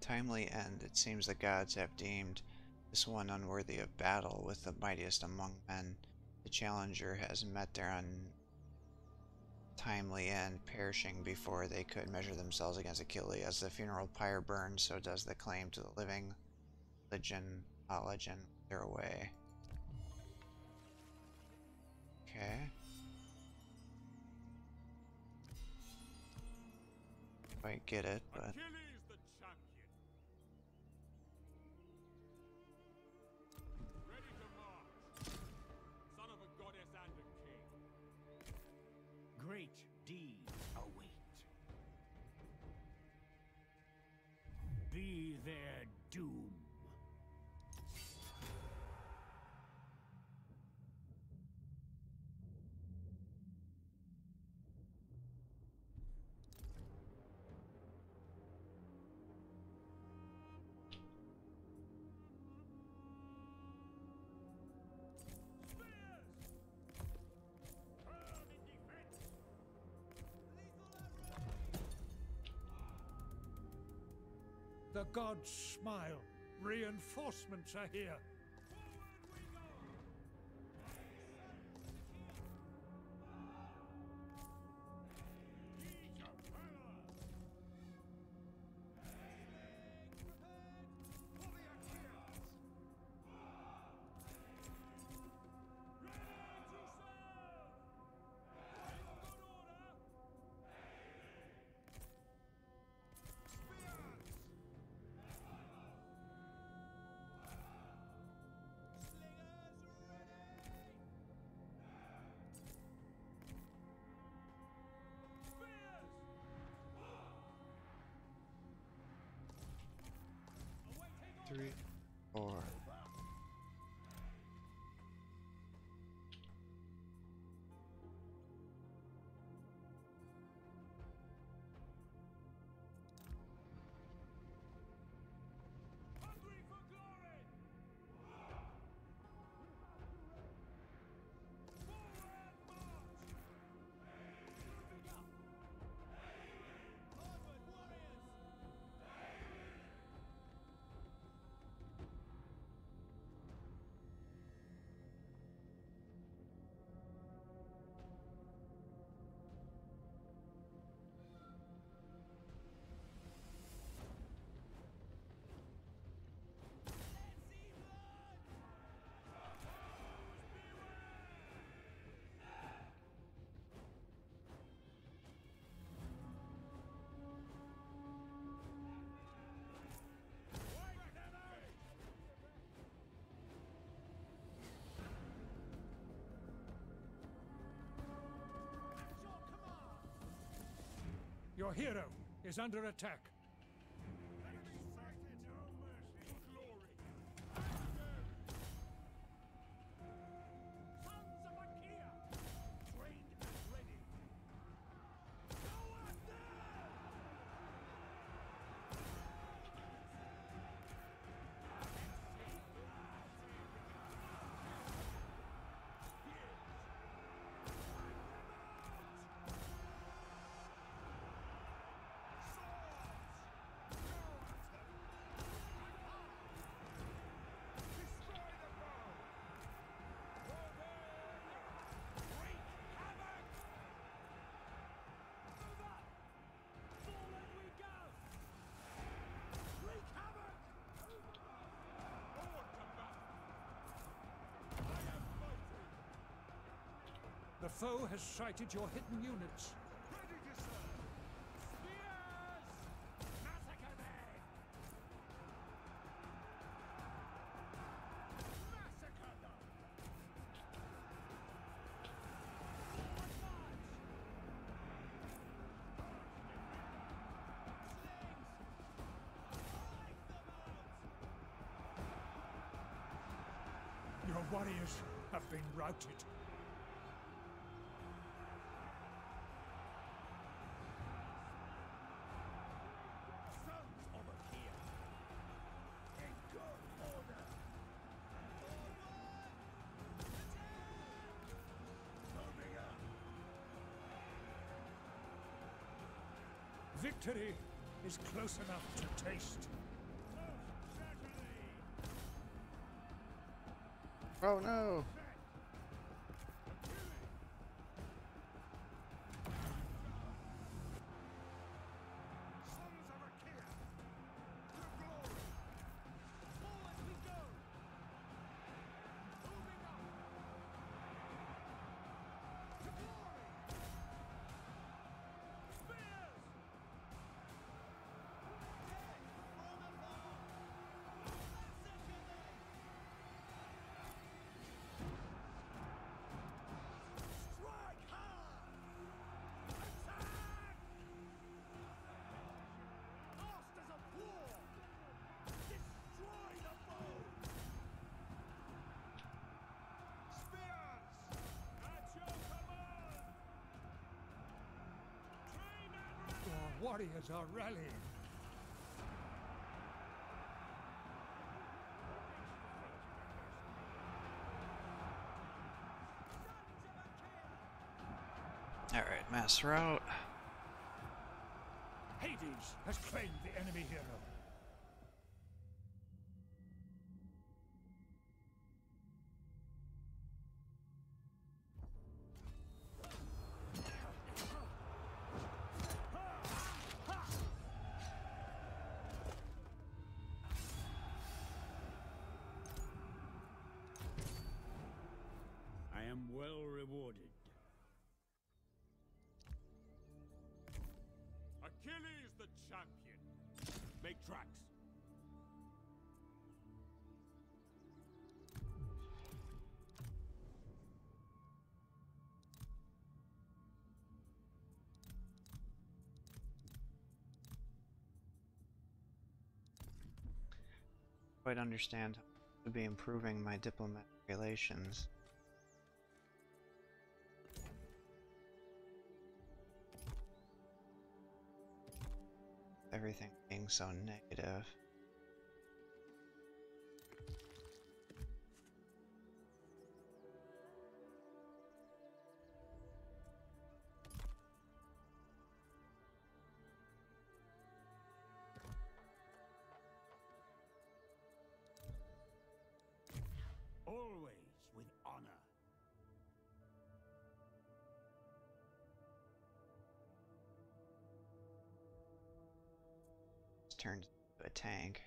Timely end, it seems the gods have deemed this one unworthy of battle with the mightiest among men. The challenger has met their untimely end, perishing before they could measure themselves against Achilles. As the funeral pyre burns, so does the claim to the living legend, uh, legend their way. Okay. Quite get it, but Achilles Great deeds await. Be their The gods smile. Reinforcements are here. Three, four. Your hero is under attack. The foe has sighted your hidden units. Victory is close enough to taste. Oh no! Warriors are rallying. Alright, mass rout. Hades has claimed the enemy hero. Quite understand to be improving my diplomatic relations. Everything being so negative. Turned into a tank.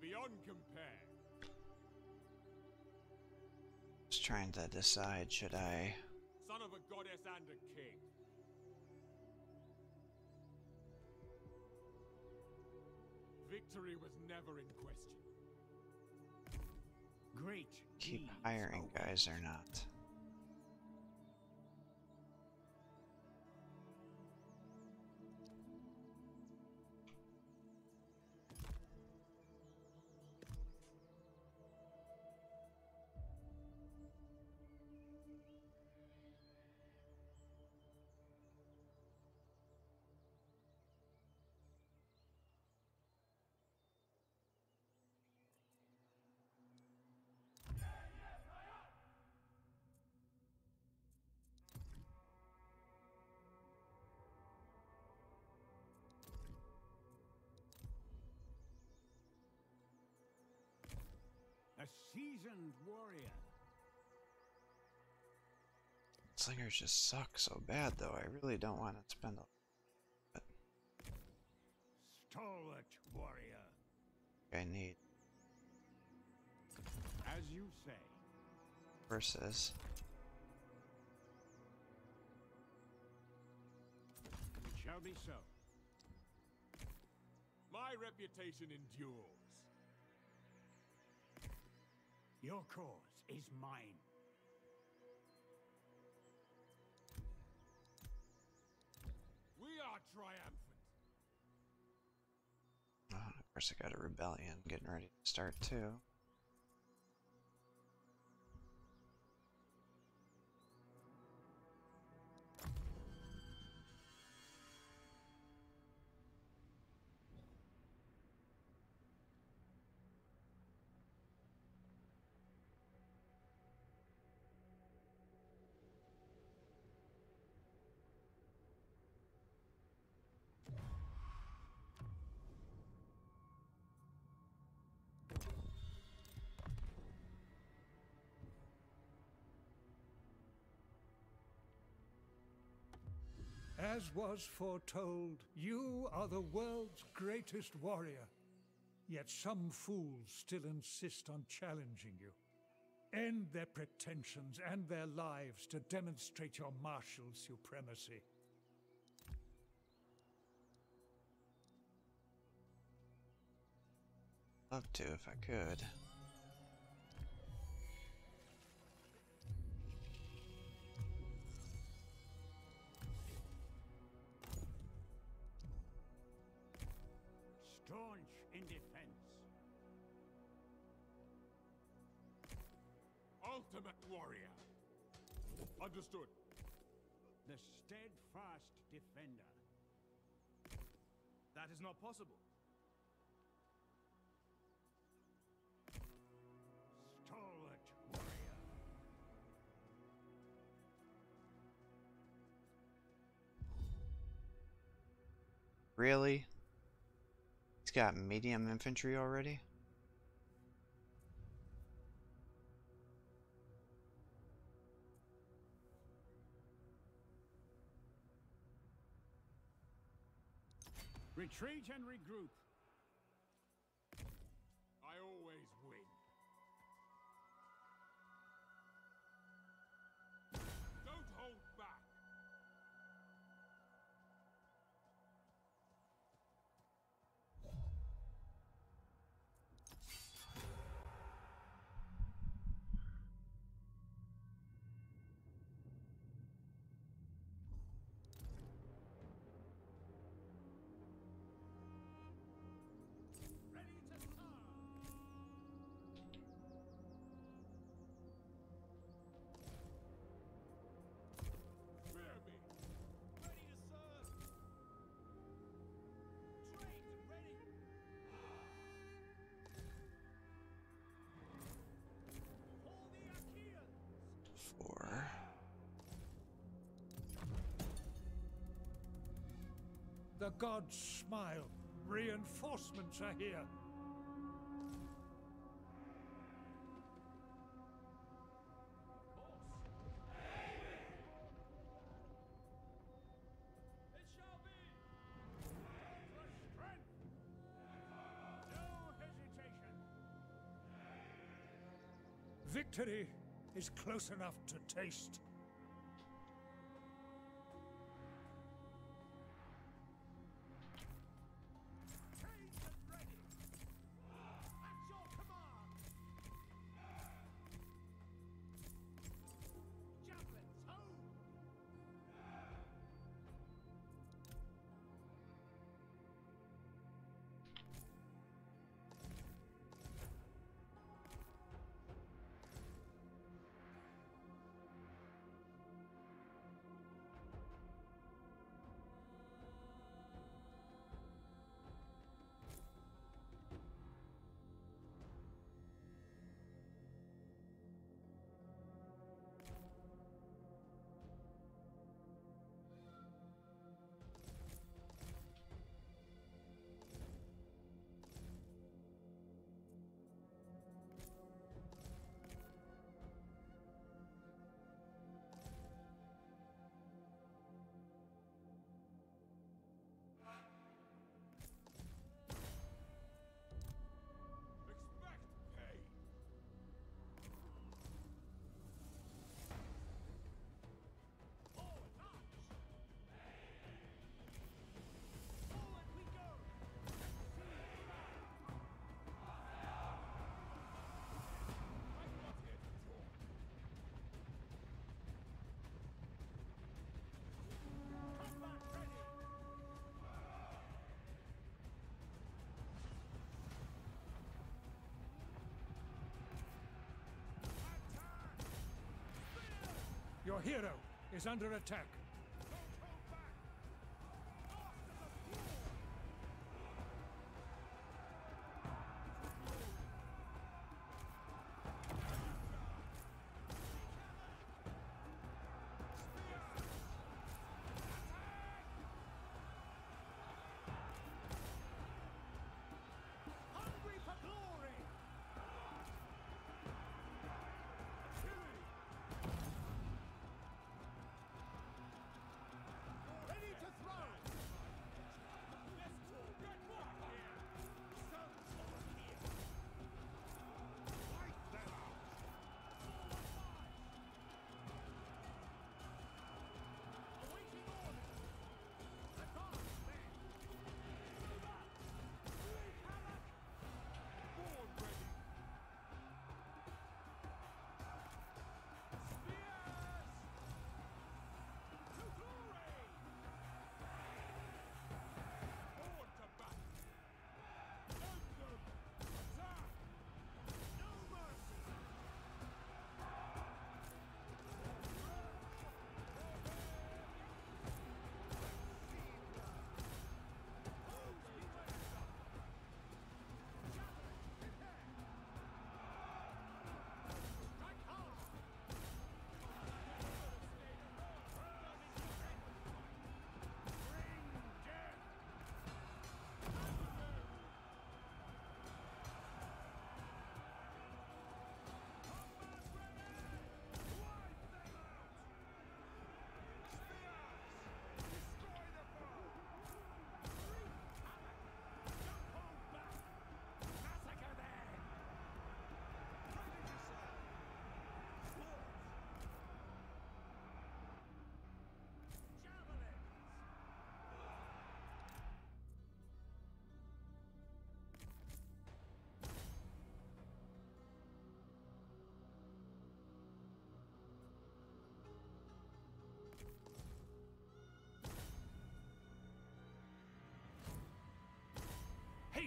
Beyond compare! Just trying to decide should I Son of a goddess and a king! Victory was never in question. Great keep hiring oh, guys or not. A seasoned warrior. Slingers just suck so bad though. I really don't want to spend a Stalwart warrior. I need As you say. versus It shall be so. My reputation endures. Your cause is mine. We are triumphant. oh, of course I got a rebellion getting ready to start too. As was foretold, you are the world's greatest warrior. Yet some fools still insist on challenging you. End their pretensions and their lives to demonstrate your martial supremacy. Love to if I could. That is not possible. Stalwart warrior. Really? He's got medium infantry already? Retreat and regroup. The gods smile. Reinforcements are here. Victory is close enough to taste. Your hero is under attack.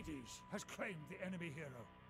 Hades has claimed the enemy hero.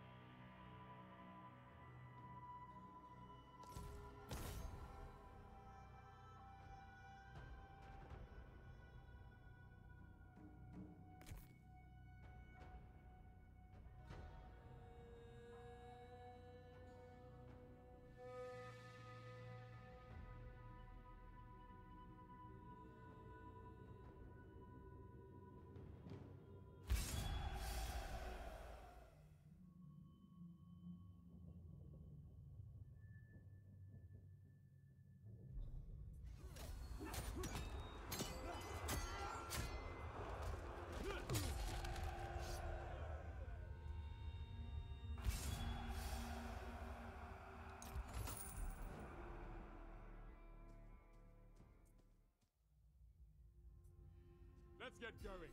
Let's get going.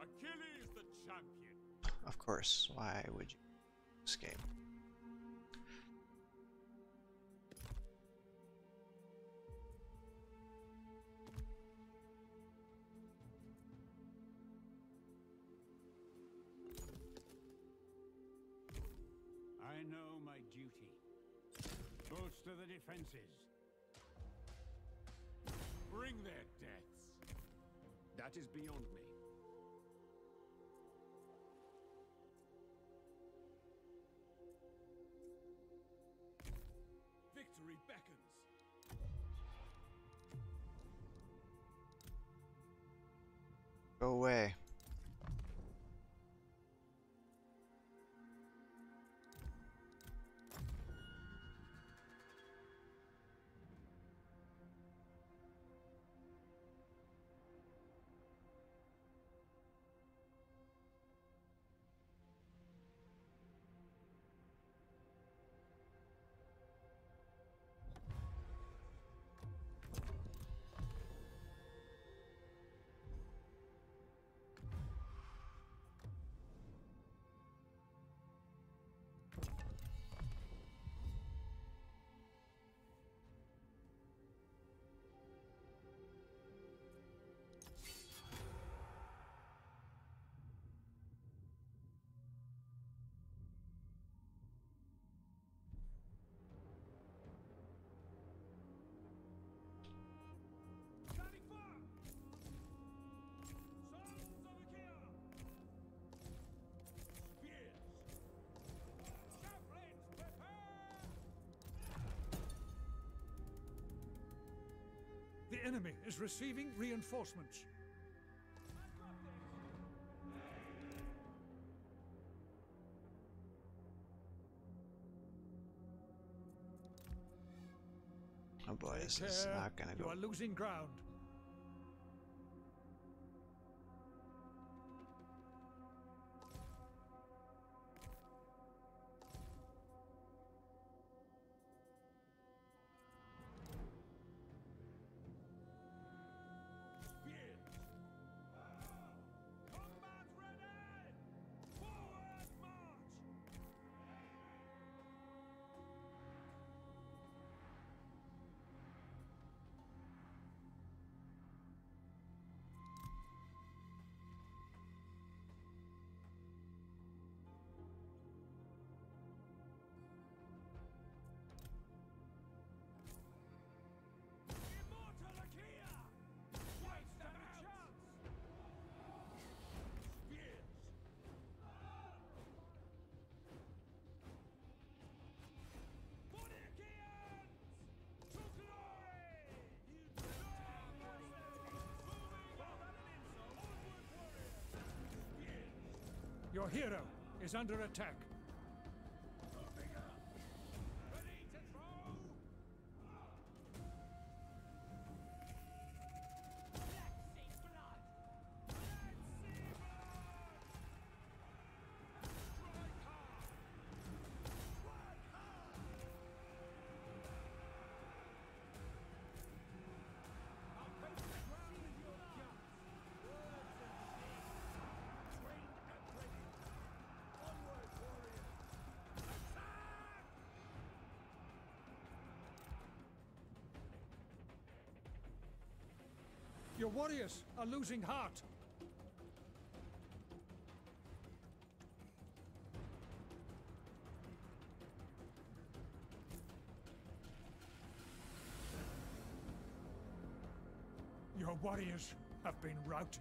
Achilles the champion. Of course, why would you escape? I know my duty. Bolster the defenses. Bring deaths. That is beyond me. Victory beckons. Go away. Enemy is receiving reinforcements. Oh boy, this is not gonna go. You are losing ground. Your hero is under attack. Your warriors are losing heart. Your warriors have been routed.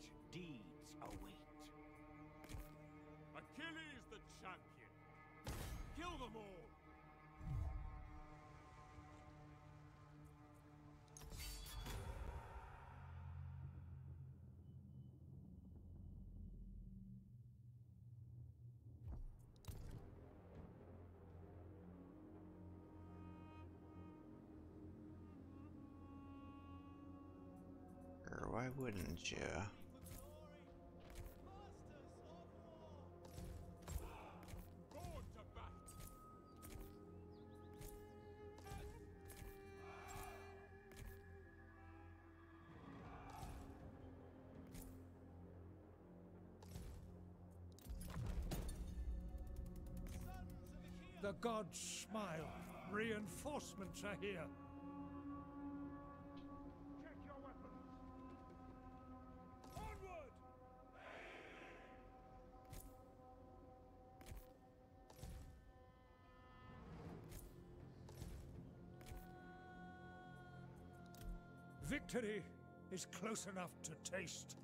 Great deeds await. Achilles the champion! Kill them all! Or why wouldn't you? The gods smile. Reinforcements are here. Check your weapons! Onward! Victory is close enough to taste.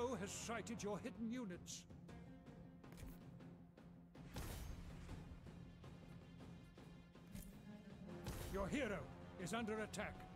Foe has sighted your hidden units. Your hero is under attack.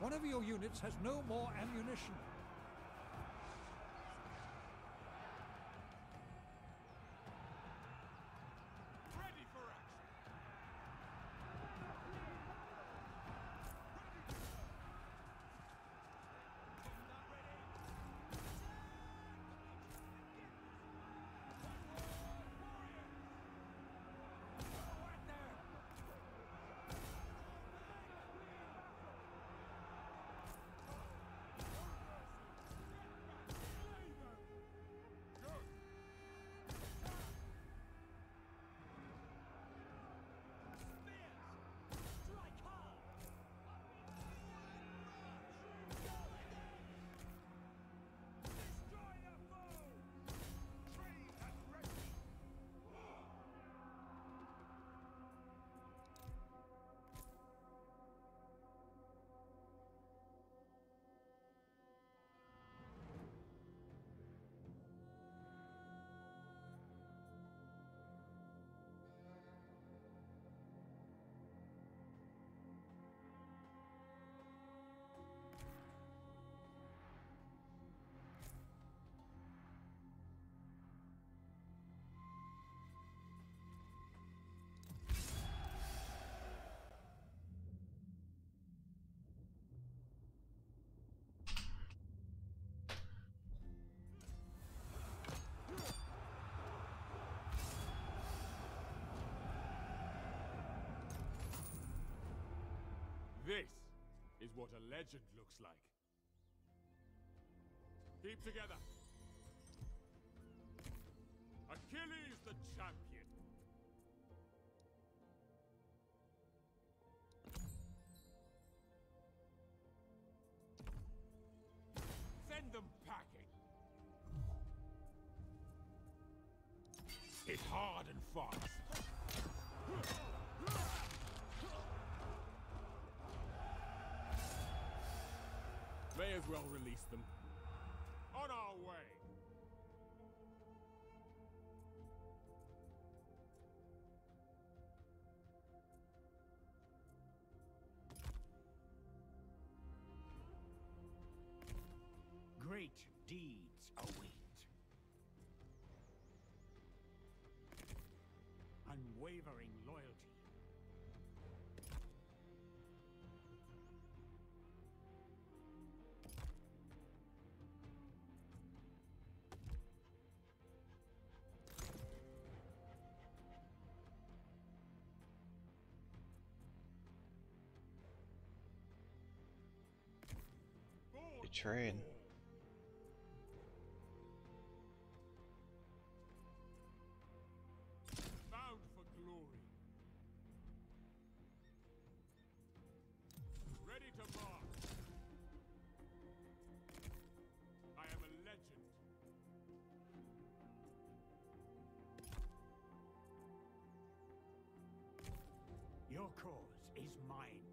One of your units has no more ammunition. This is what a legend looks like. Keep together. Achilles the champion. Send them packing. It's hard and fast. As well release them. On our way. Great deeds await. Unwavering Betrayed. Bound for glory. Ready to march. I am a legend. Your cause is mine.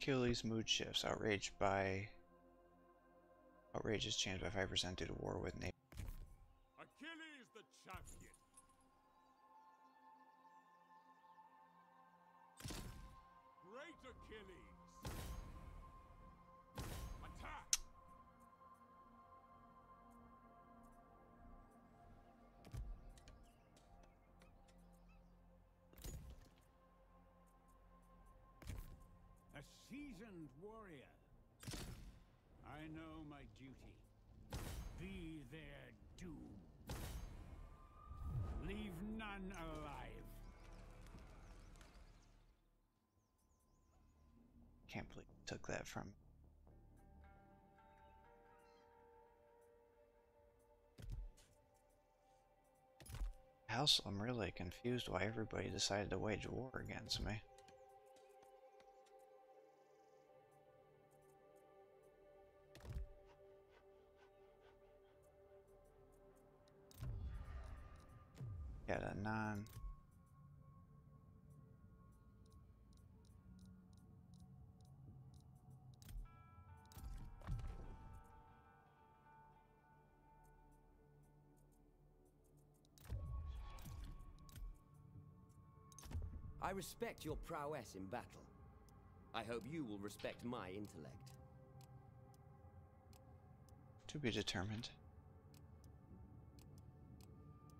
Achilles mood shifts. Outraged by. Outrage is changed by 5% due to war with Nate. Seasoned warrior. I know my duty. Be their doom. Leave none alive. Can't believe you took that from. me. Also, I'm really confused why everybody decided to wage war against me. Got a nine. I respect your prowess in battle. I hope you will respect my intellect. To be determined.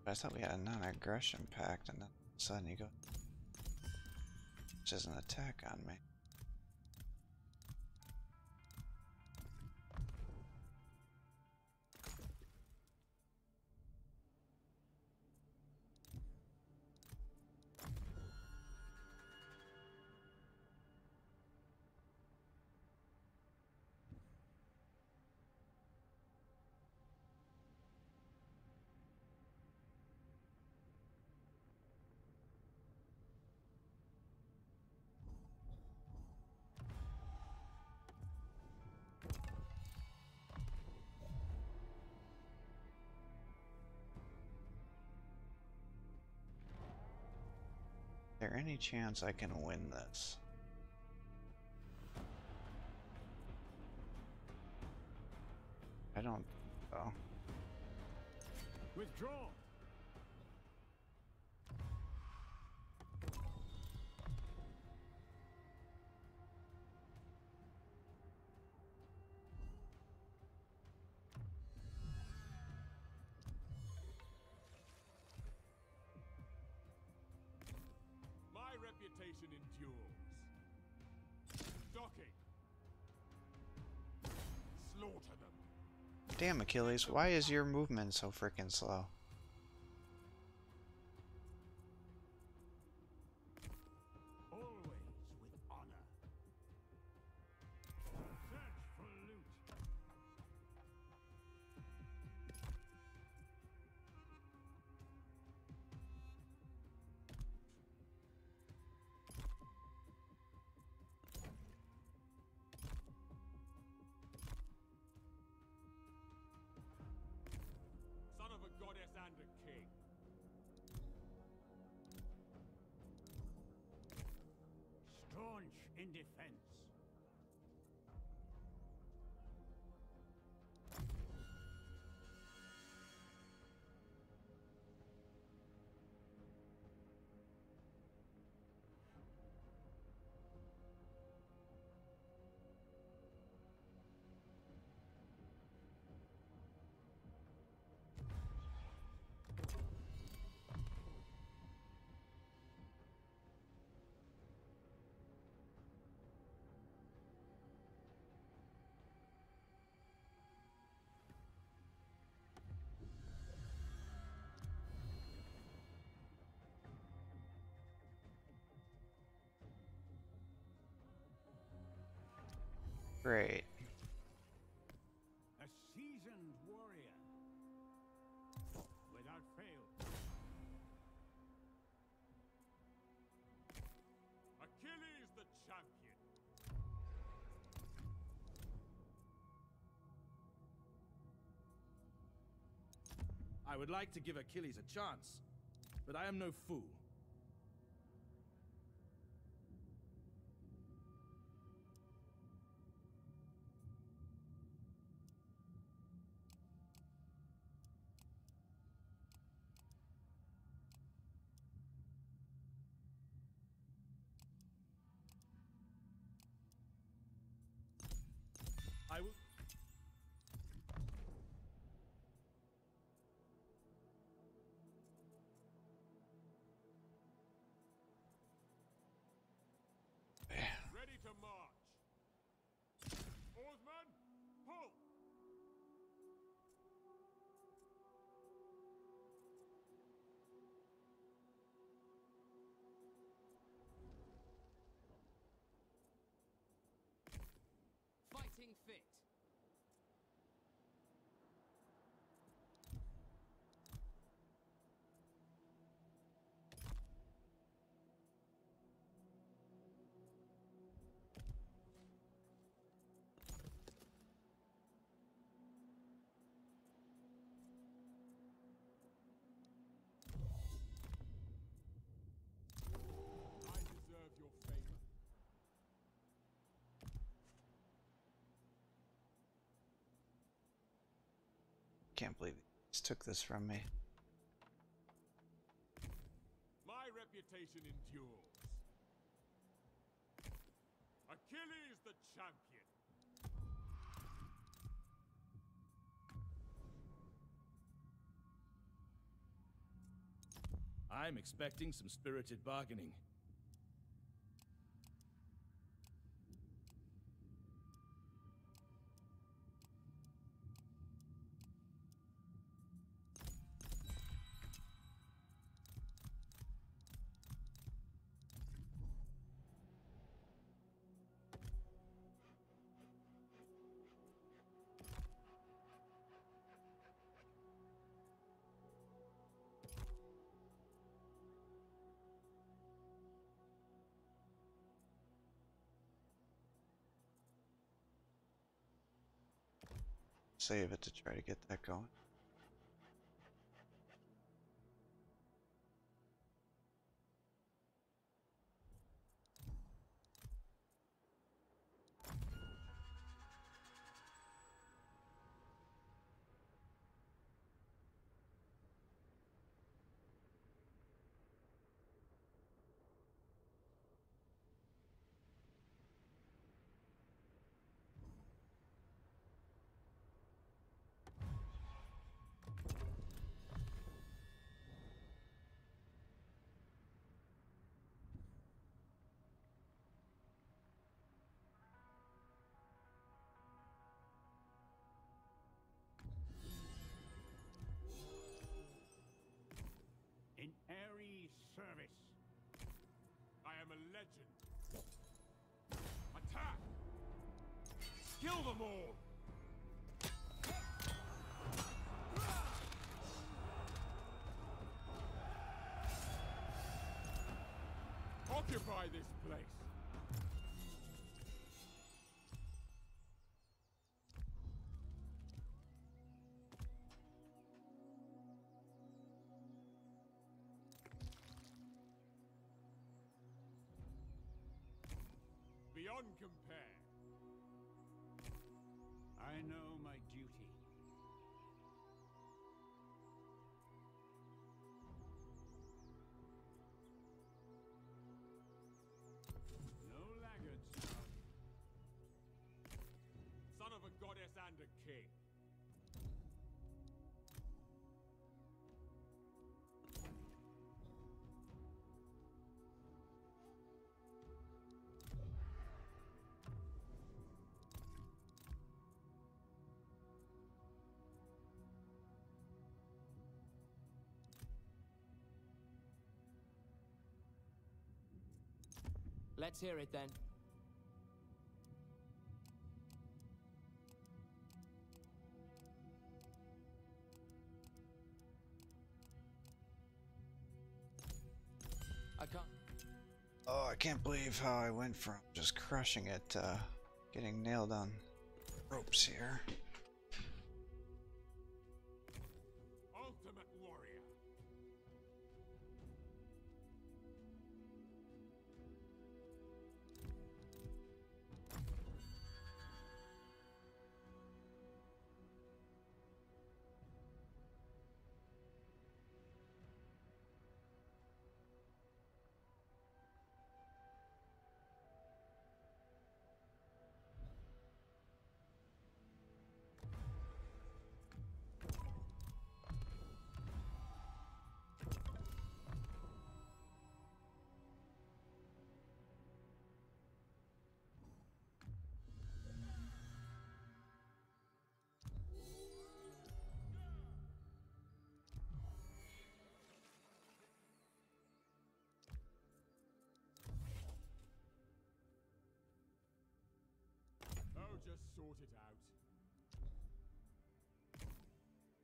But I thought we had a non-aggression pact, and then all of a sudden you go, which is an attack on me. Any chance I can win this? I don't. Oh. Withdraw. Docking. Slaughter them. Damn, Achilles, why is your movement so freaking slow? Great. A seasoned warrior. Without fail. Achilles the champion. I would like to give Achilles a chance, but I am no fool. I can't believe he just took this from me. My reputation endures. Achilles the champion. I'm expecting some spirited bargaining. Save it to try to get that going. service. I am a legend. Attack! Kill them all! Occupy this place! Compare. Let's hear it then. I can't. Oh, I can't believe how I went from just crushing it to getting nailed on ropes here. Sort it out.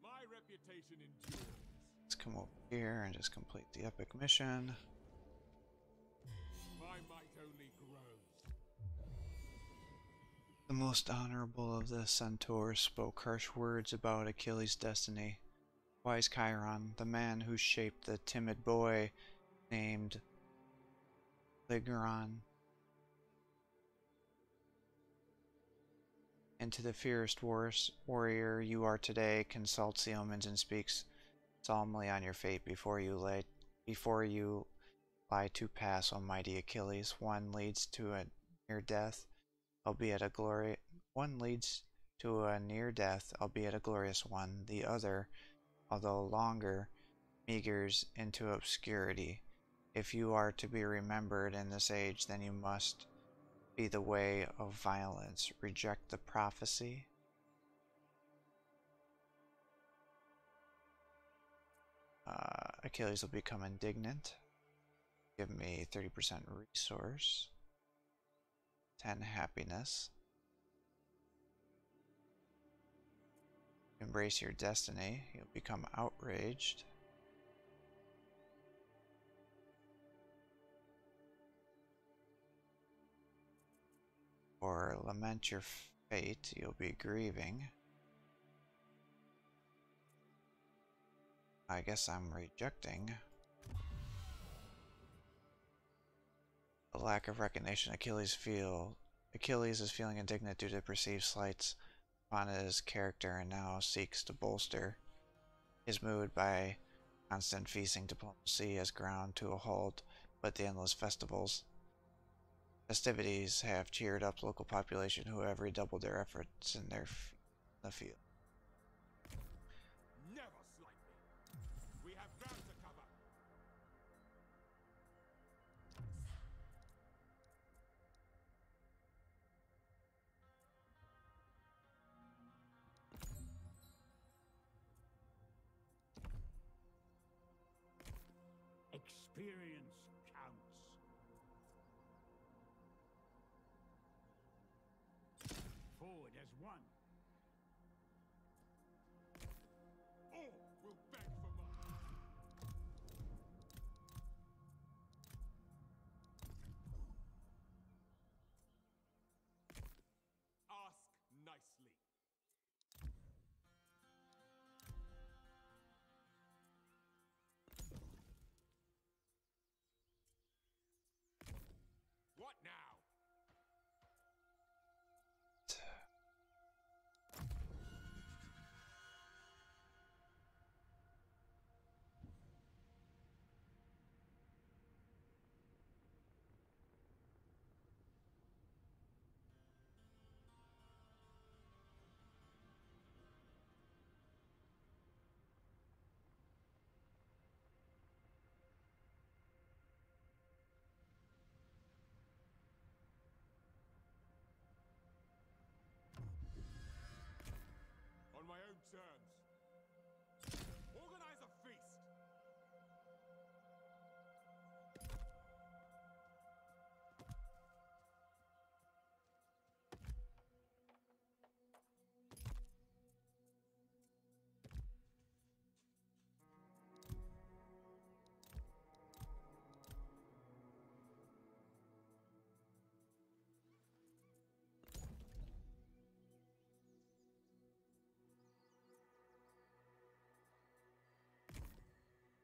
My reputation endures. Let's come over here and just complete the epic mission. My might only grows. The most honorable of the centaurs spoke harsh words about Achilles' destiny. Wise Chiron, the man who shaped the timid boy named Ligyron into the fiercest warrior you are today, consults the omens and speaks solemnly on your fate before you lay before you lie to pass, O mighty Achilles. One leads to a near death, albeit a glory one leads to a near death, albeit a glorious one. The other, although longer, meagers into obscurity. If you are to be remembered in this age, then you must be the way of violence. Reject the prophecy. Uh, Achilles will become indignant. Give me 30% resource. 10 happiness. Embrace your destiny. You'll become outraged. Or lament your fate. You'll be grieving. I guess I'm rejecting. The lack of recognition Achilles feel Achilles is feeling indignant due to perceived slights upon his character and now seeks to bolster his mood by constant feasting diplomacy has ground to a halt, but the endless festivals festivities have cheered up local population who have redoubled their efforts in their the field. Never What now?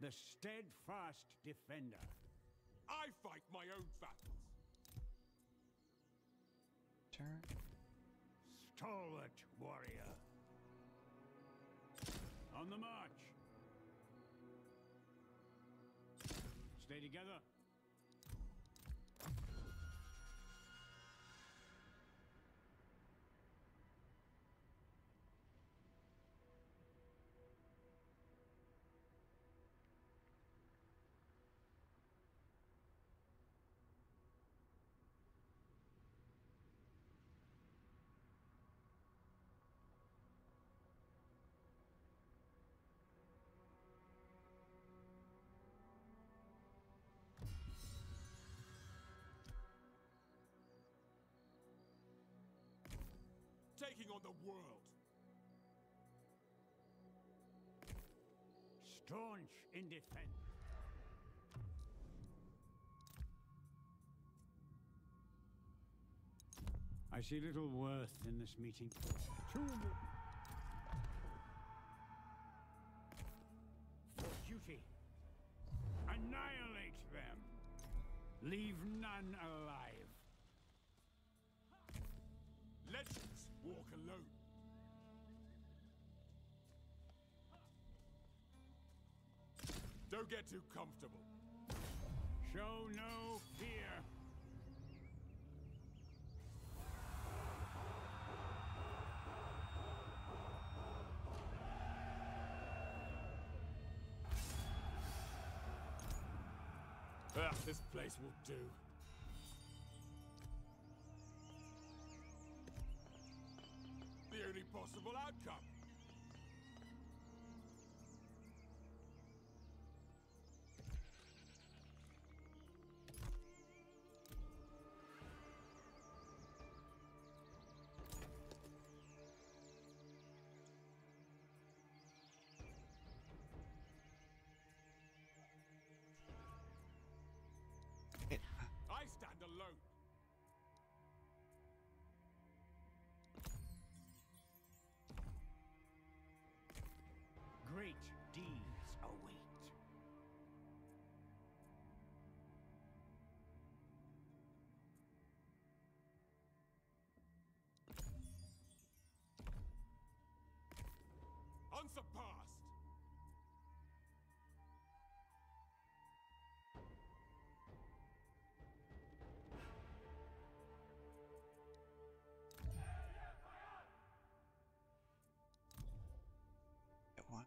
The steadfast defender. I fight my own battles. Turn. Stalwart warrior. On the march. Stay together. On the world. Staunch in defense. I see little worth in this meeting. Two. For duty. Annihilate them. Leave none alive. Legends walk alone. Don't get too comfortable. Show no fear. Ah, this place will do. Possible outcome.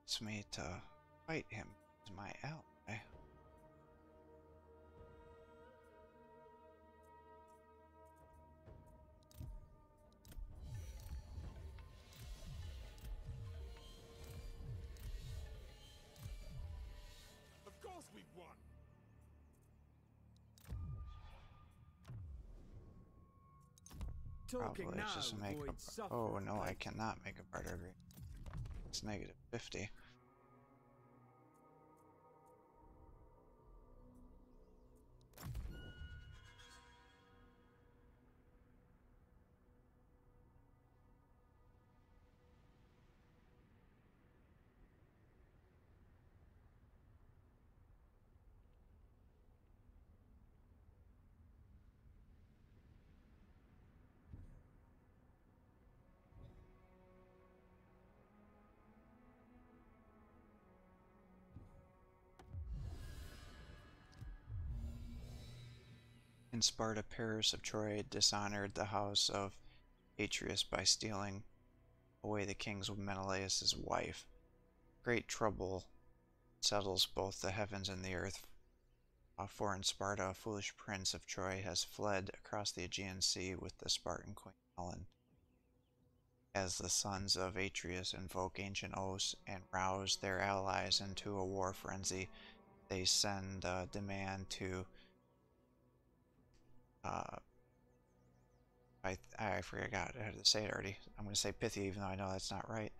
Wants me to fight him as my ally. Of course we've won. talking Probably now, just make a. Oh no, I cannot make a barter agreement. Negative 50. Sparta, Paris of Troy dishonored the house of Atreus by stealing away the king's Menelaus' wife. Great trouble settles both the heavens and the earth. Uh, for in Sparta, a foolish prince of Troy has fled across the Aegean Sea with the Spartan queen Helen. As the sons of Atreus invoke ancient oaths and rouse their allies into a war frenzy, they send a demand to uh, I I forgot how to say it already. I'm going to say pithy, even though I know that's not right.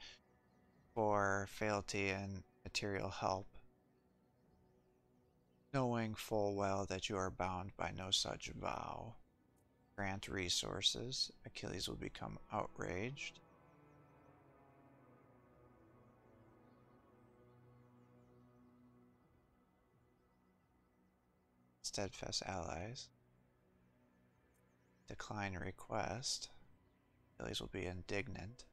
For fealty and material help, knowing full well that you are bound by no such vow. Grant resources. Achilles will become outraged. Steadfast allies. Decline request. Achilles will be indignant.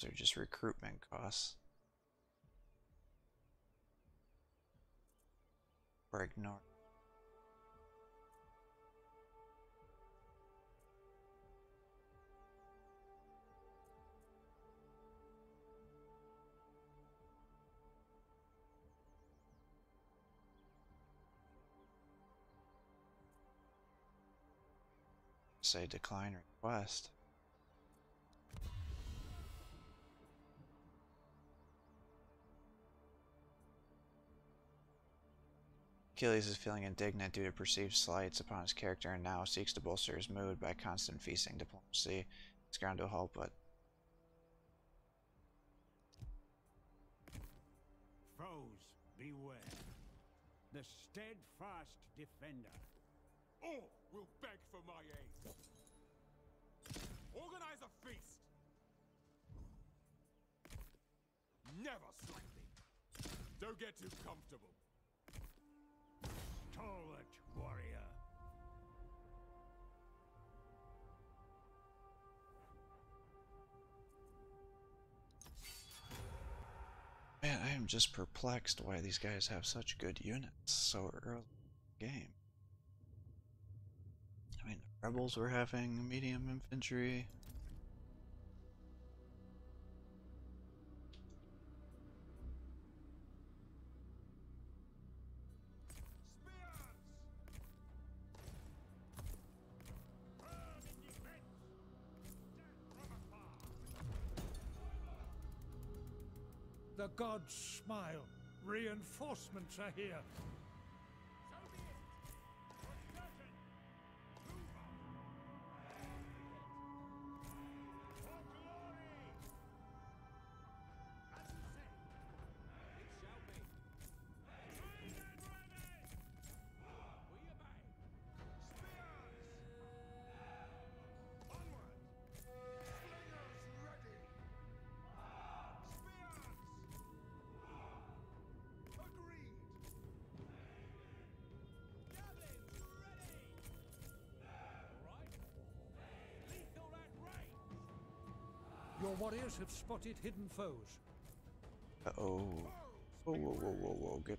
Those are just recruitment costs. Or ignore. Say decline request. Achilles is feeling indignant due to perceived slights upon his character and now seeks to bolster his mood by constant feasting diplomacy. It's ground to a halt, but Foes, beware. The steadfast defender. All will beg for my aid. Organize a feast. Never slightly. Don't get too comfortable. Stalwart warrior. man, I am just perplexed why these guys have such good units so early in the game. Rebels were having medium infantry. The gods smile. Reinforcements are here. Your warriors have spotted hidden foes. Uh oh. Whoa, whoa, whoa, whoa, whoa. Good.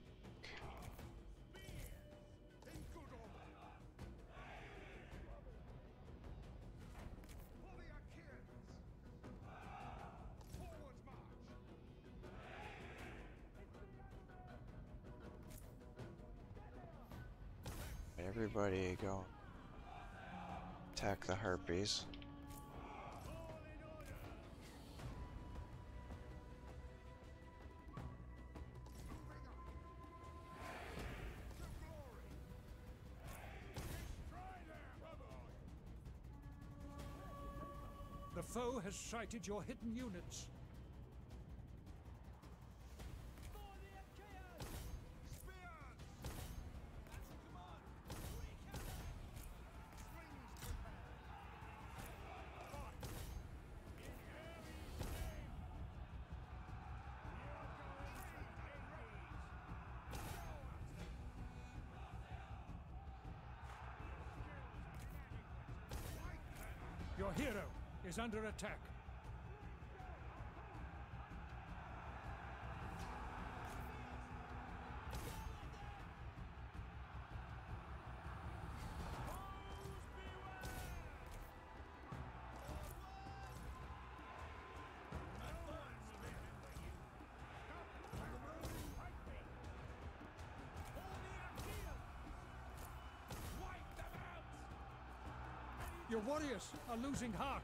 Everybody go attack the harpies. has sighted your hidden units. is under attack. Your warriors are losing heart.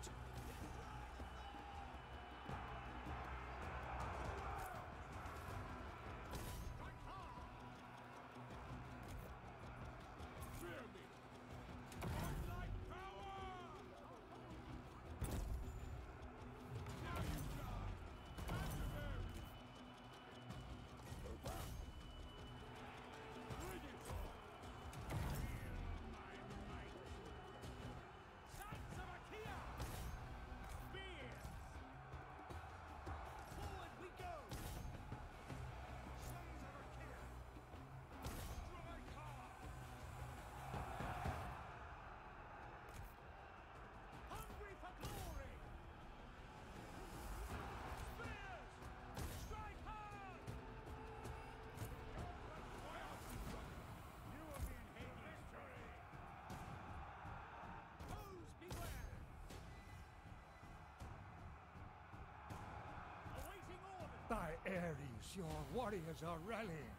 By Ares, your warriors are rallying.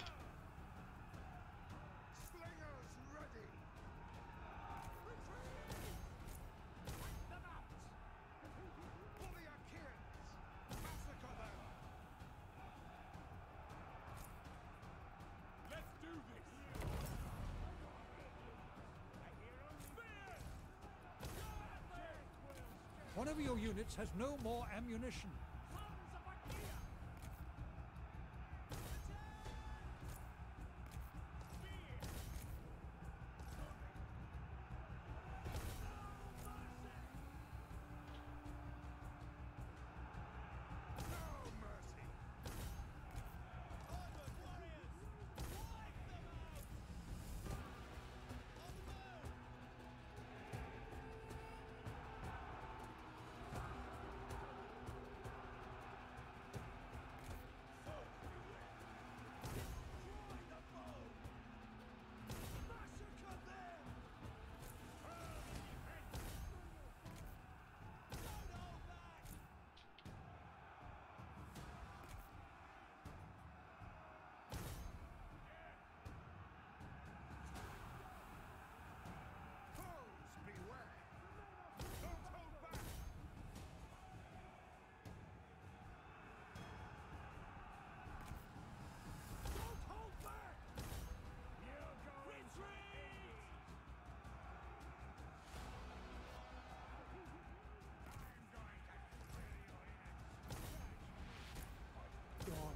units has no more ammunition.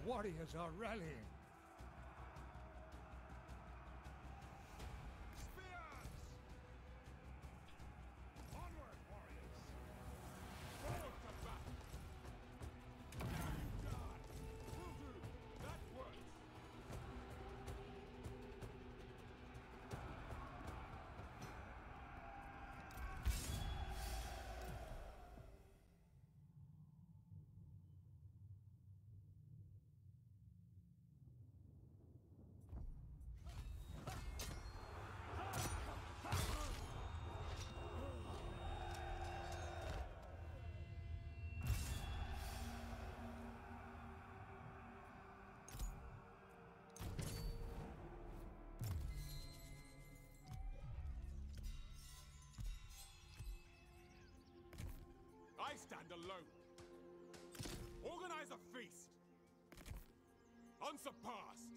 Warriors are rallying. I stand alone. Organize a feast. Unsurpassed.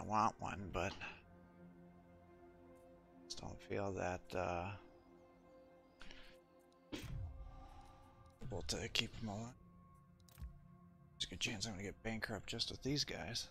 I want one, but just don't feel that uh, able to keep them alive. There's a good chance I'm gonna get bankrupt just with these guys.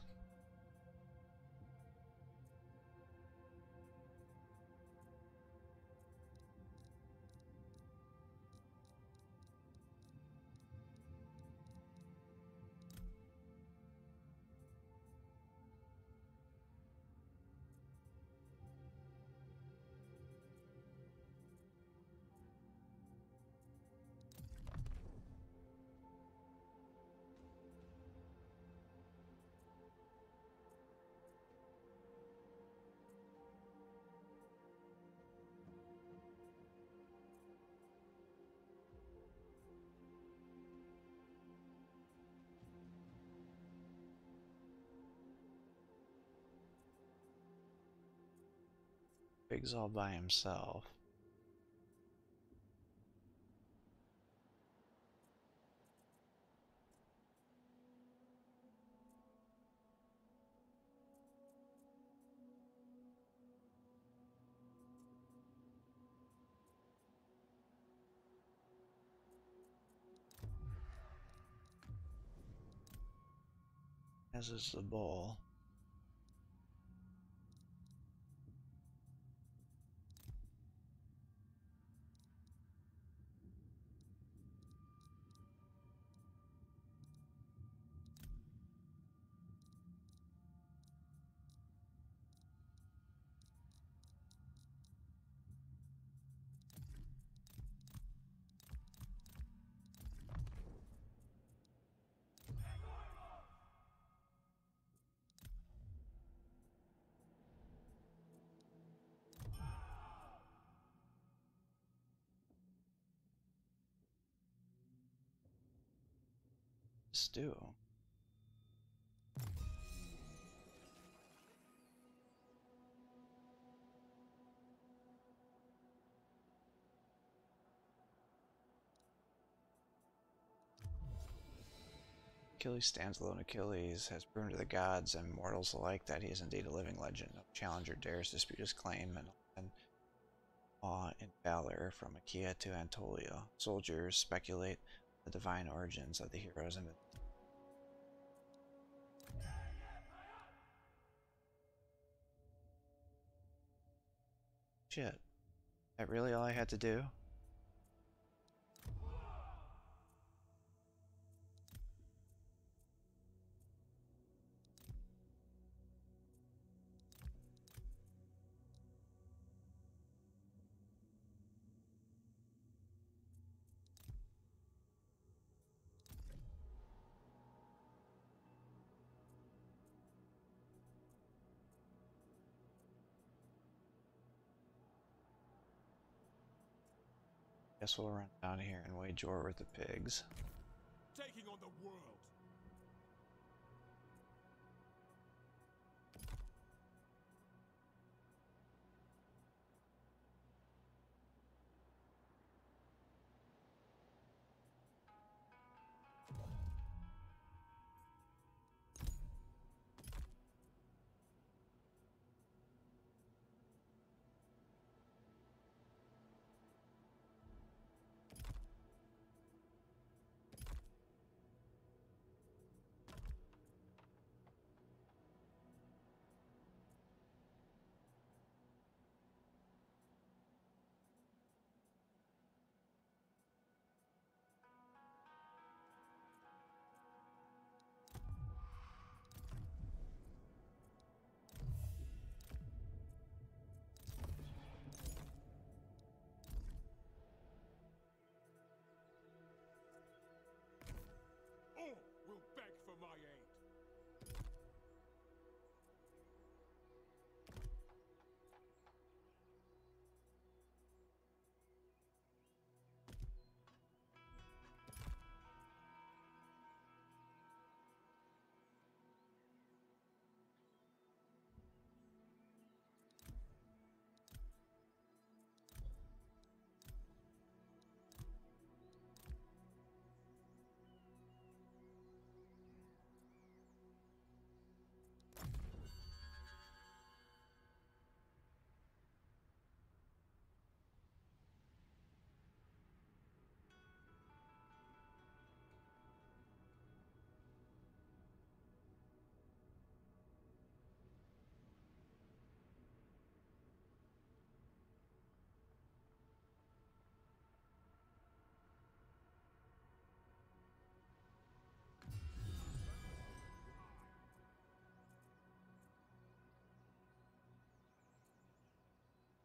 Big's all by himself. As is the bull. Do? Achilles stands alone. Achilles has proven to the gods and mortals alike that he is indeed a living legend. No challenger dares dispute his claim, and, and awe and valor from Achaea to Anatolia. Soldiers speculate the divine origins of the heroes and Shit. That really all I had to do? Guess we'll run down here and wage war with the pigs. Taking on the world.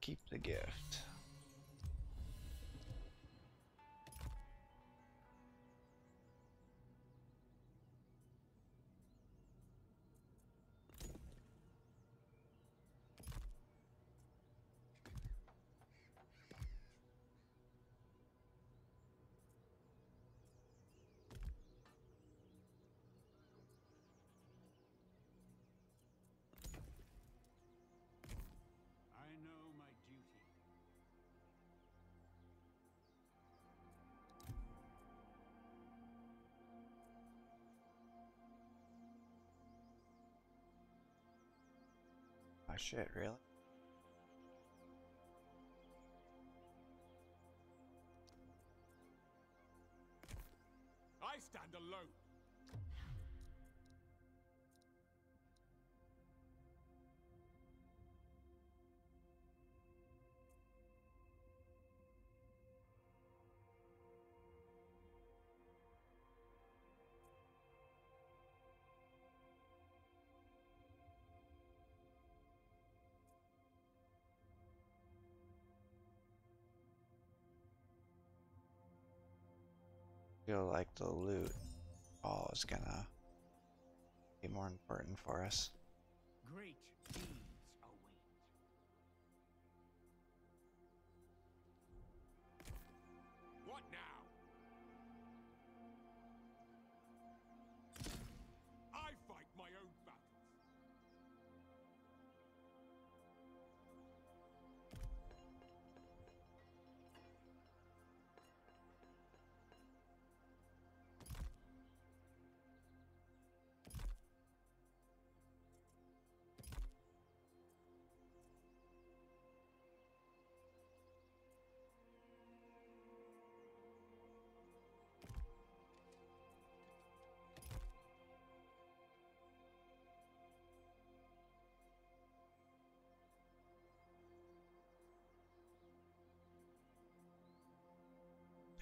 Keep the gift. Oh shit, really? I stand alone. Feel like the loot all is gonna be more important for us. Great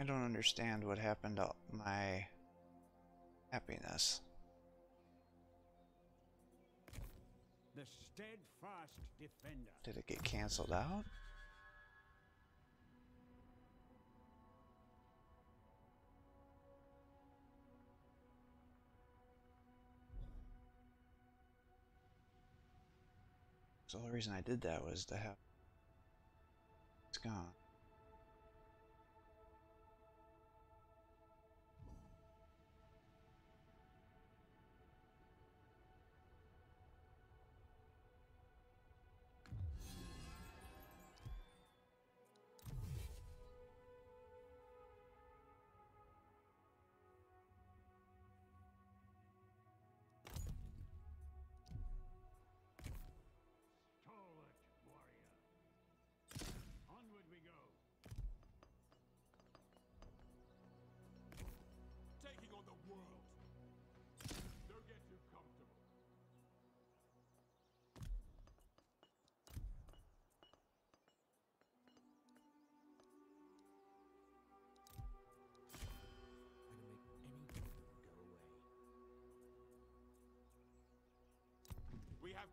I don't understand what happened to my happiness. The steadfast defender. Did it get canceled out? So the only reason I did that was to have it's gone.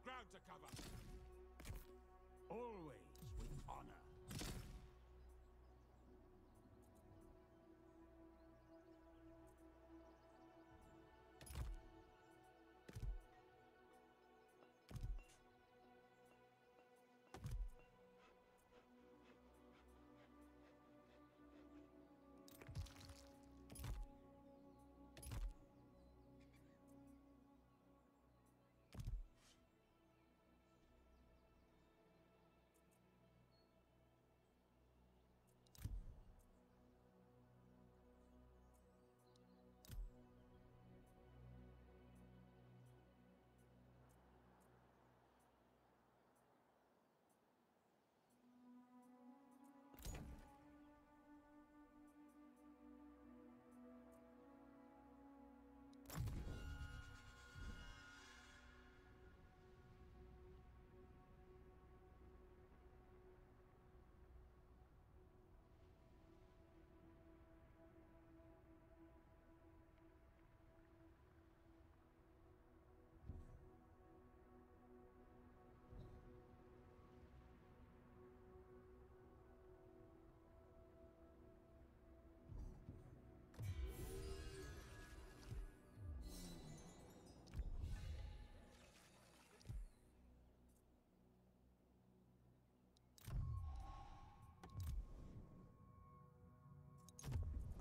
Ground to cover. Always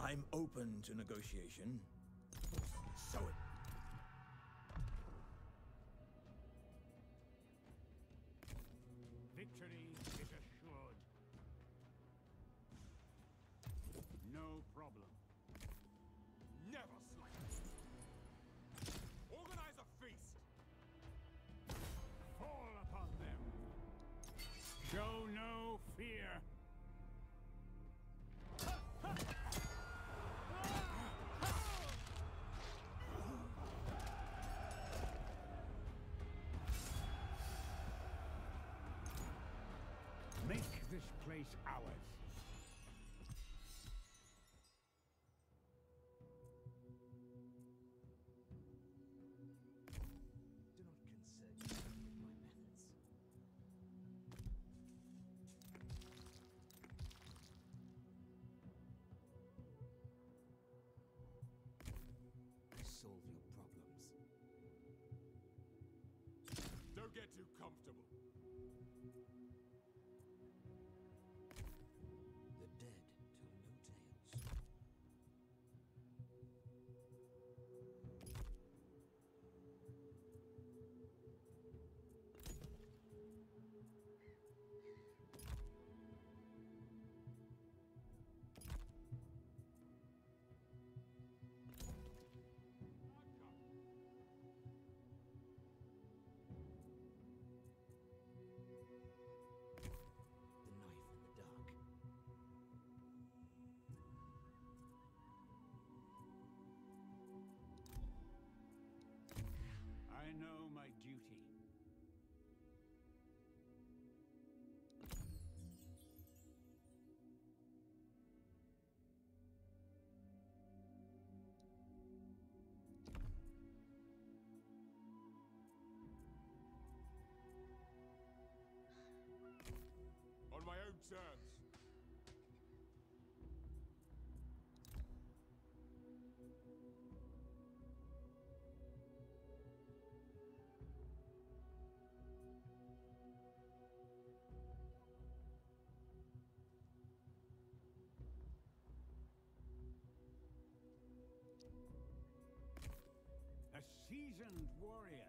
I'm open to negotiation. So it. Methods. I solve your problems. Don't get too comfortable. Seasoned warrior.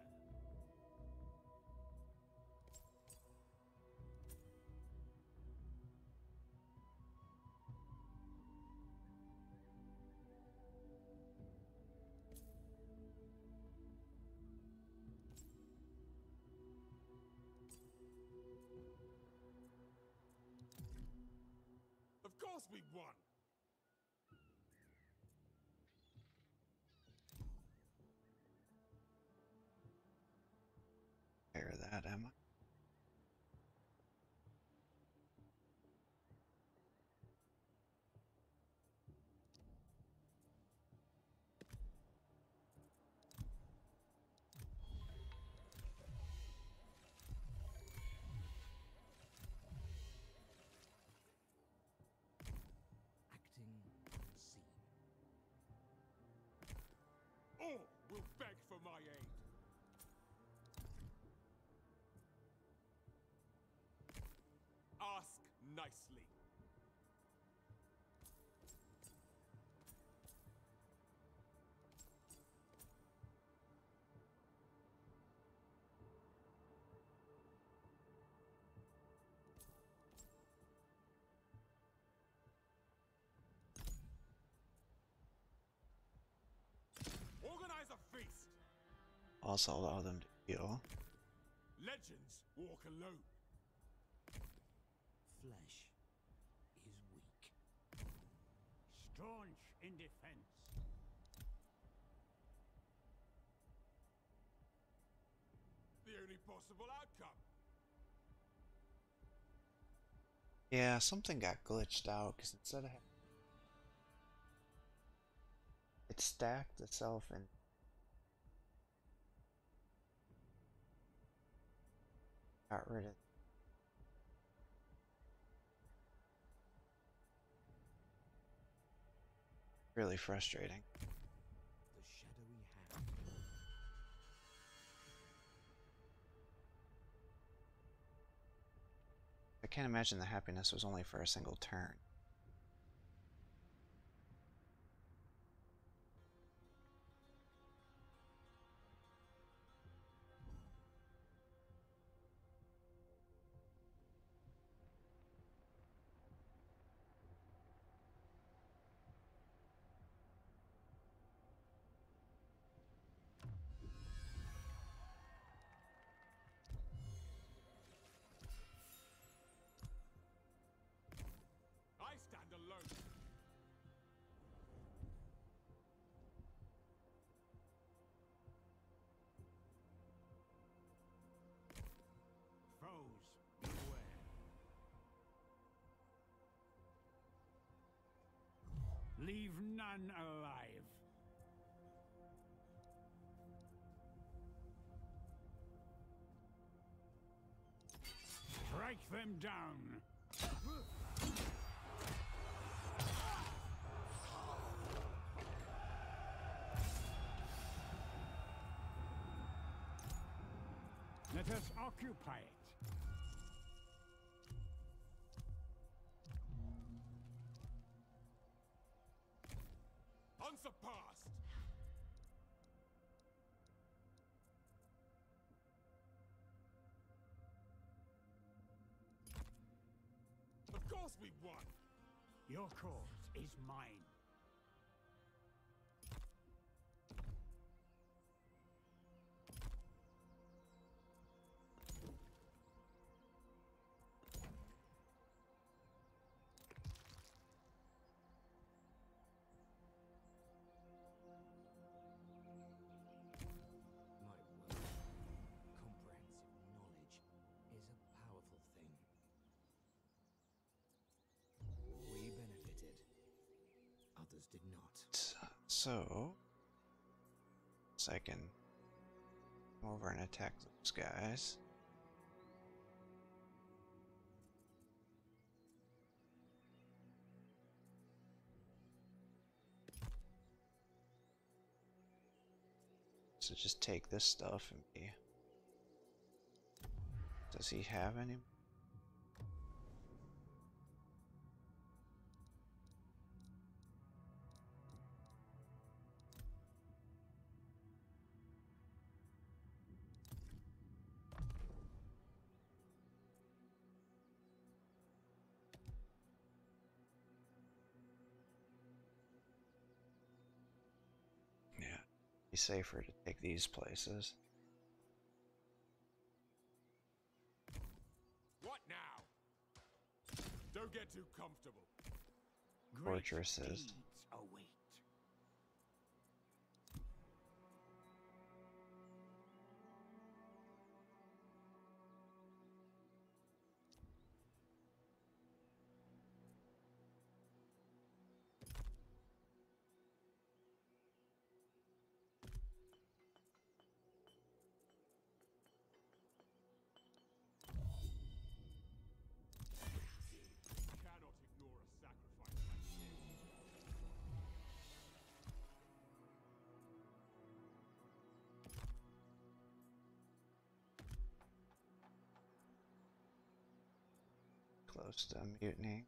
Of course we won. Hear that, Acting unseen. All will beg for my aid. Nicely. Organize a feast. Also allow them to heal. Oh. Legends walk alone. Flesh is weak. Staunch in defense. The only possible outcome. Yeah, something got glitched out because instead of it stacked itself in got rid of really frustrating. I can't imagine the happiness was only for a single turn. Leave none alive. Strike them down. Let us occupy it. Course we won. Your cause is mine. others did not. So, so I can come over and attack those guys. So just take this stuff and be... Does he have any safer to take these places. What now? Don't get too comfortable. Fortresses. Deeds Close to mutiny.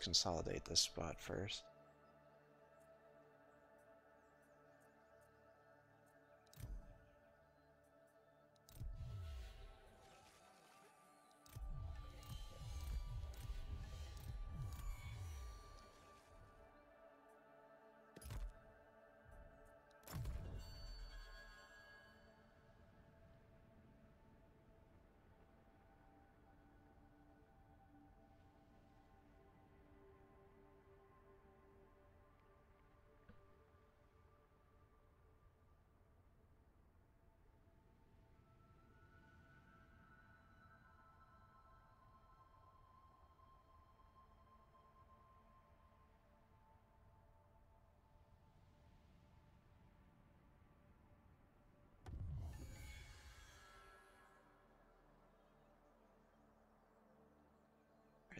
Consolidate this spot first.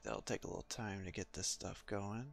That'll take a little time to get this stuff going.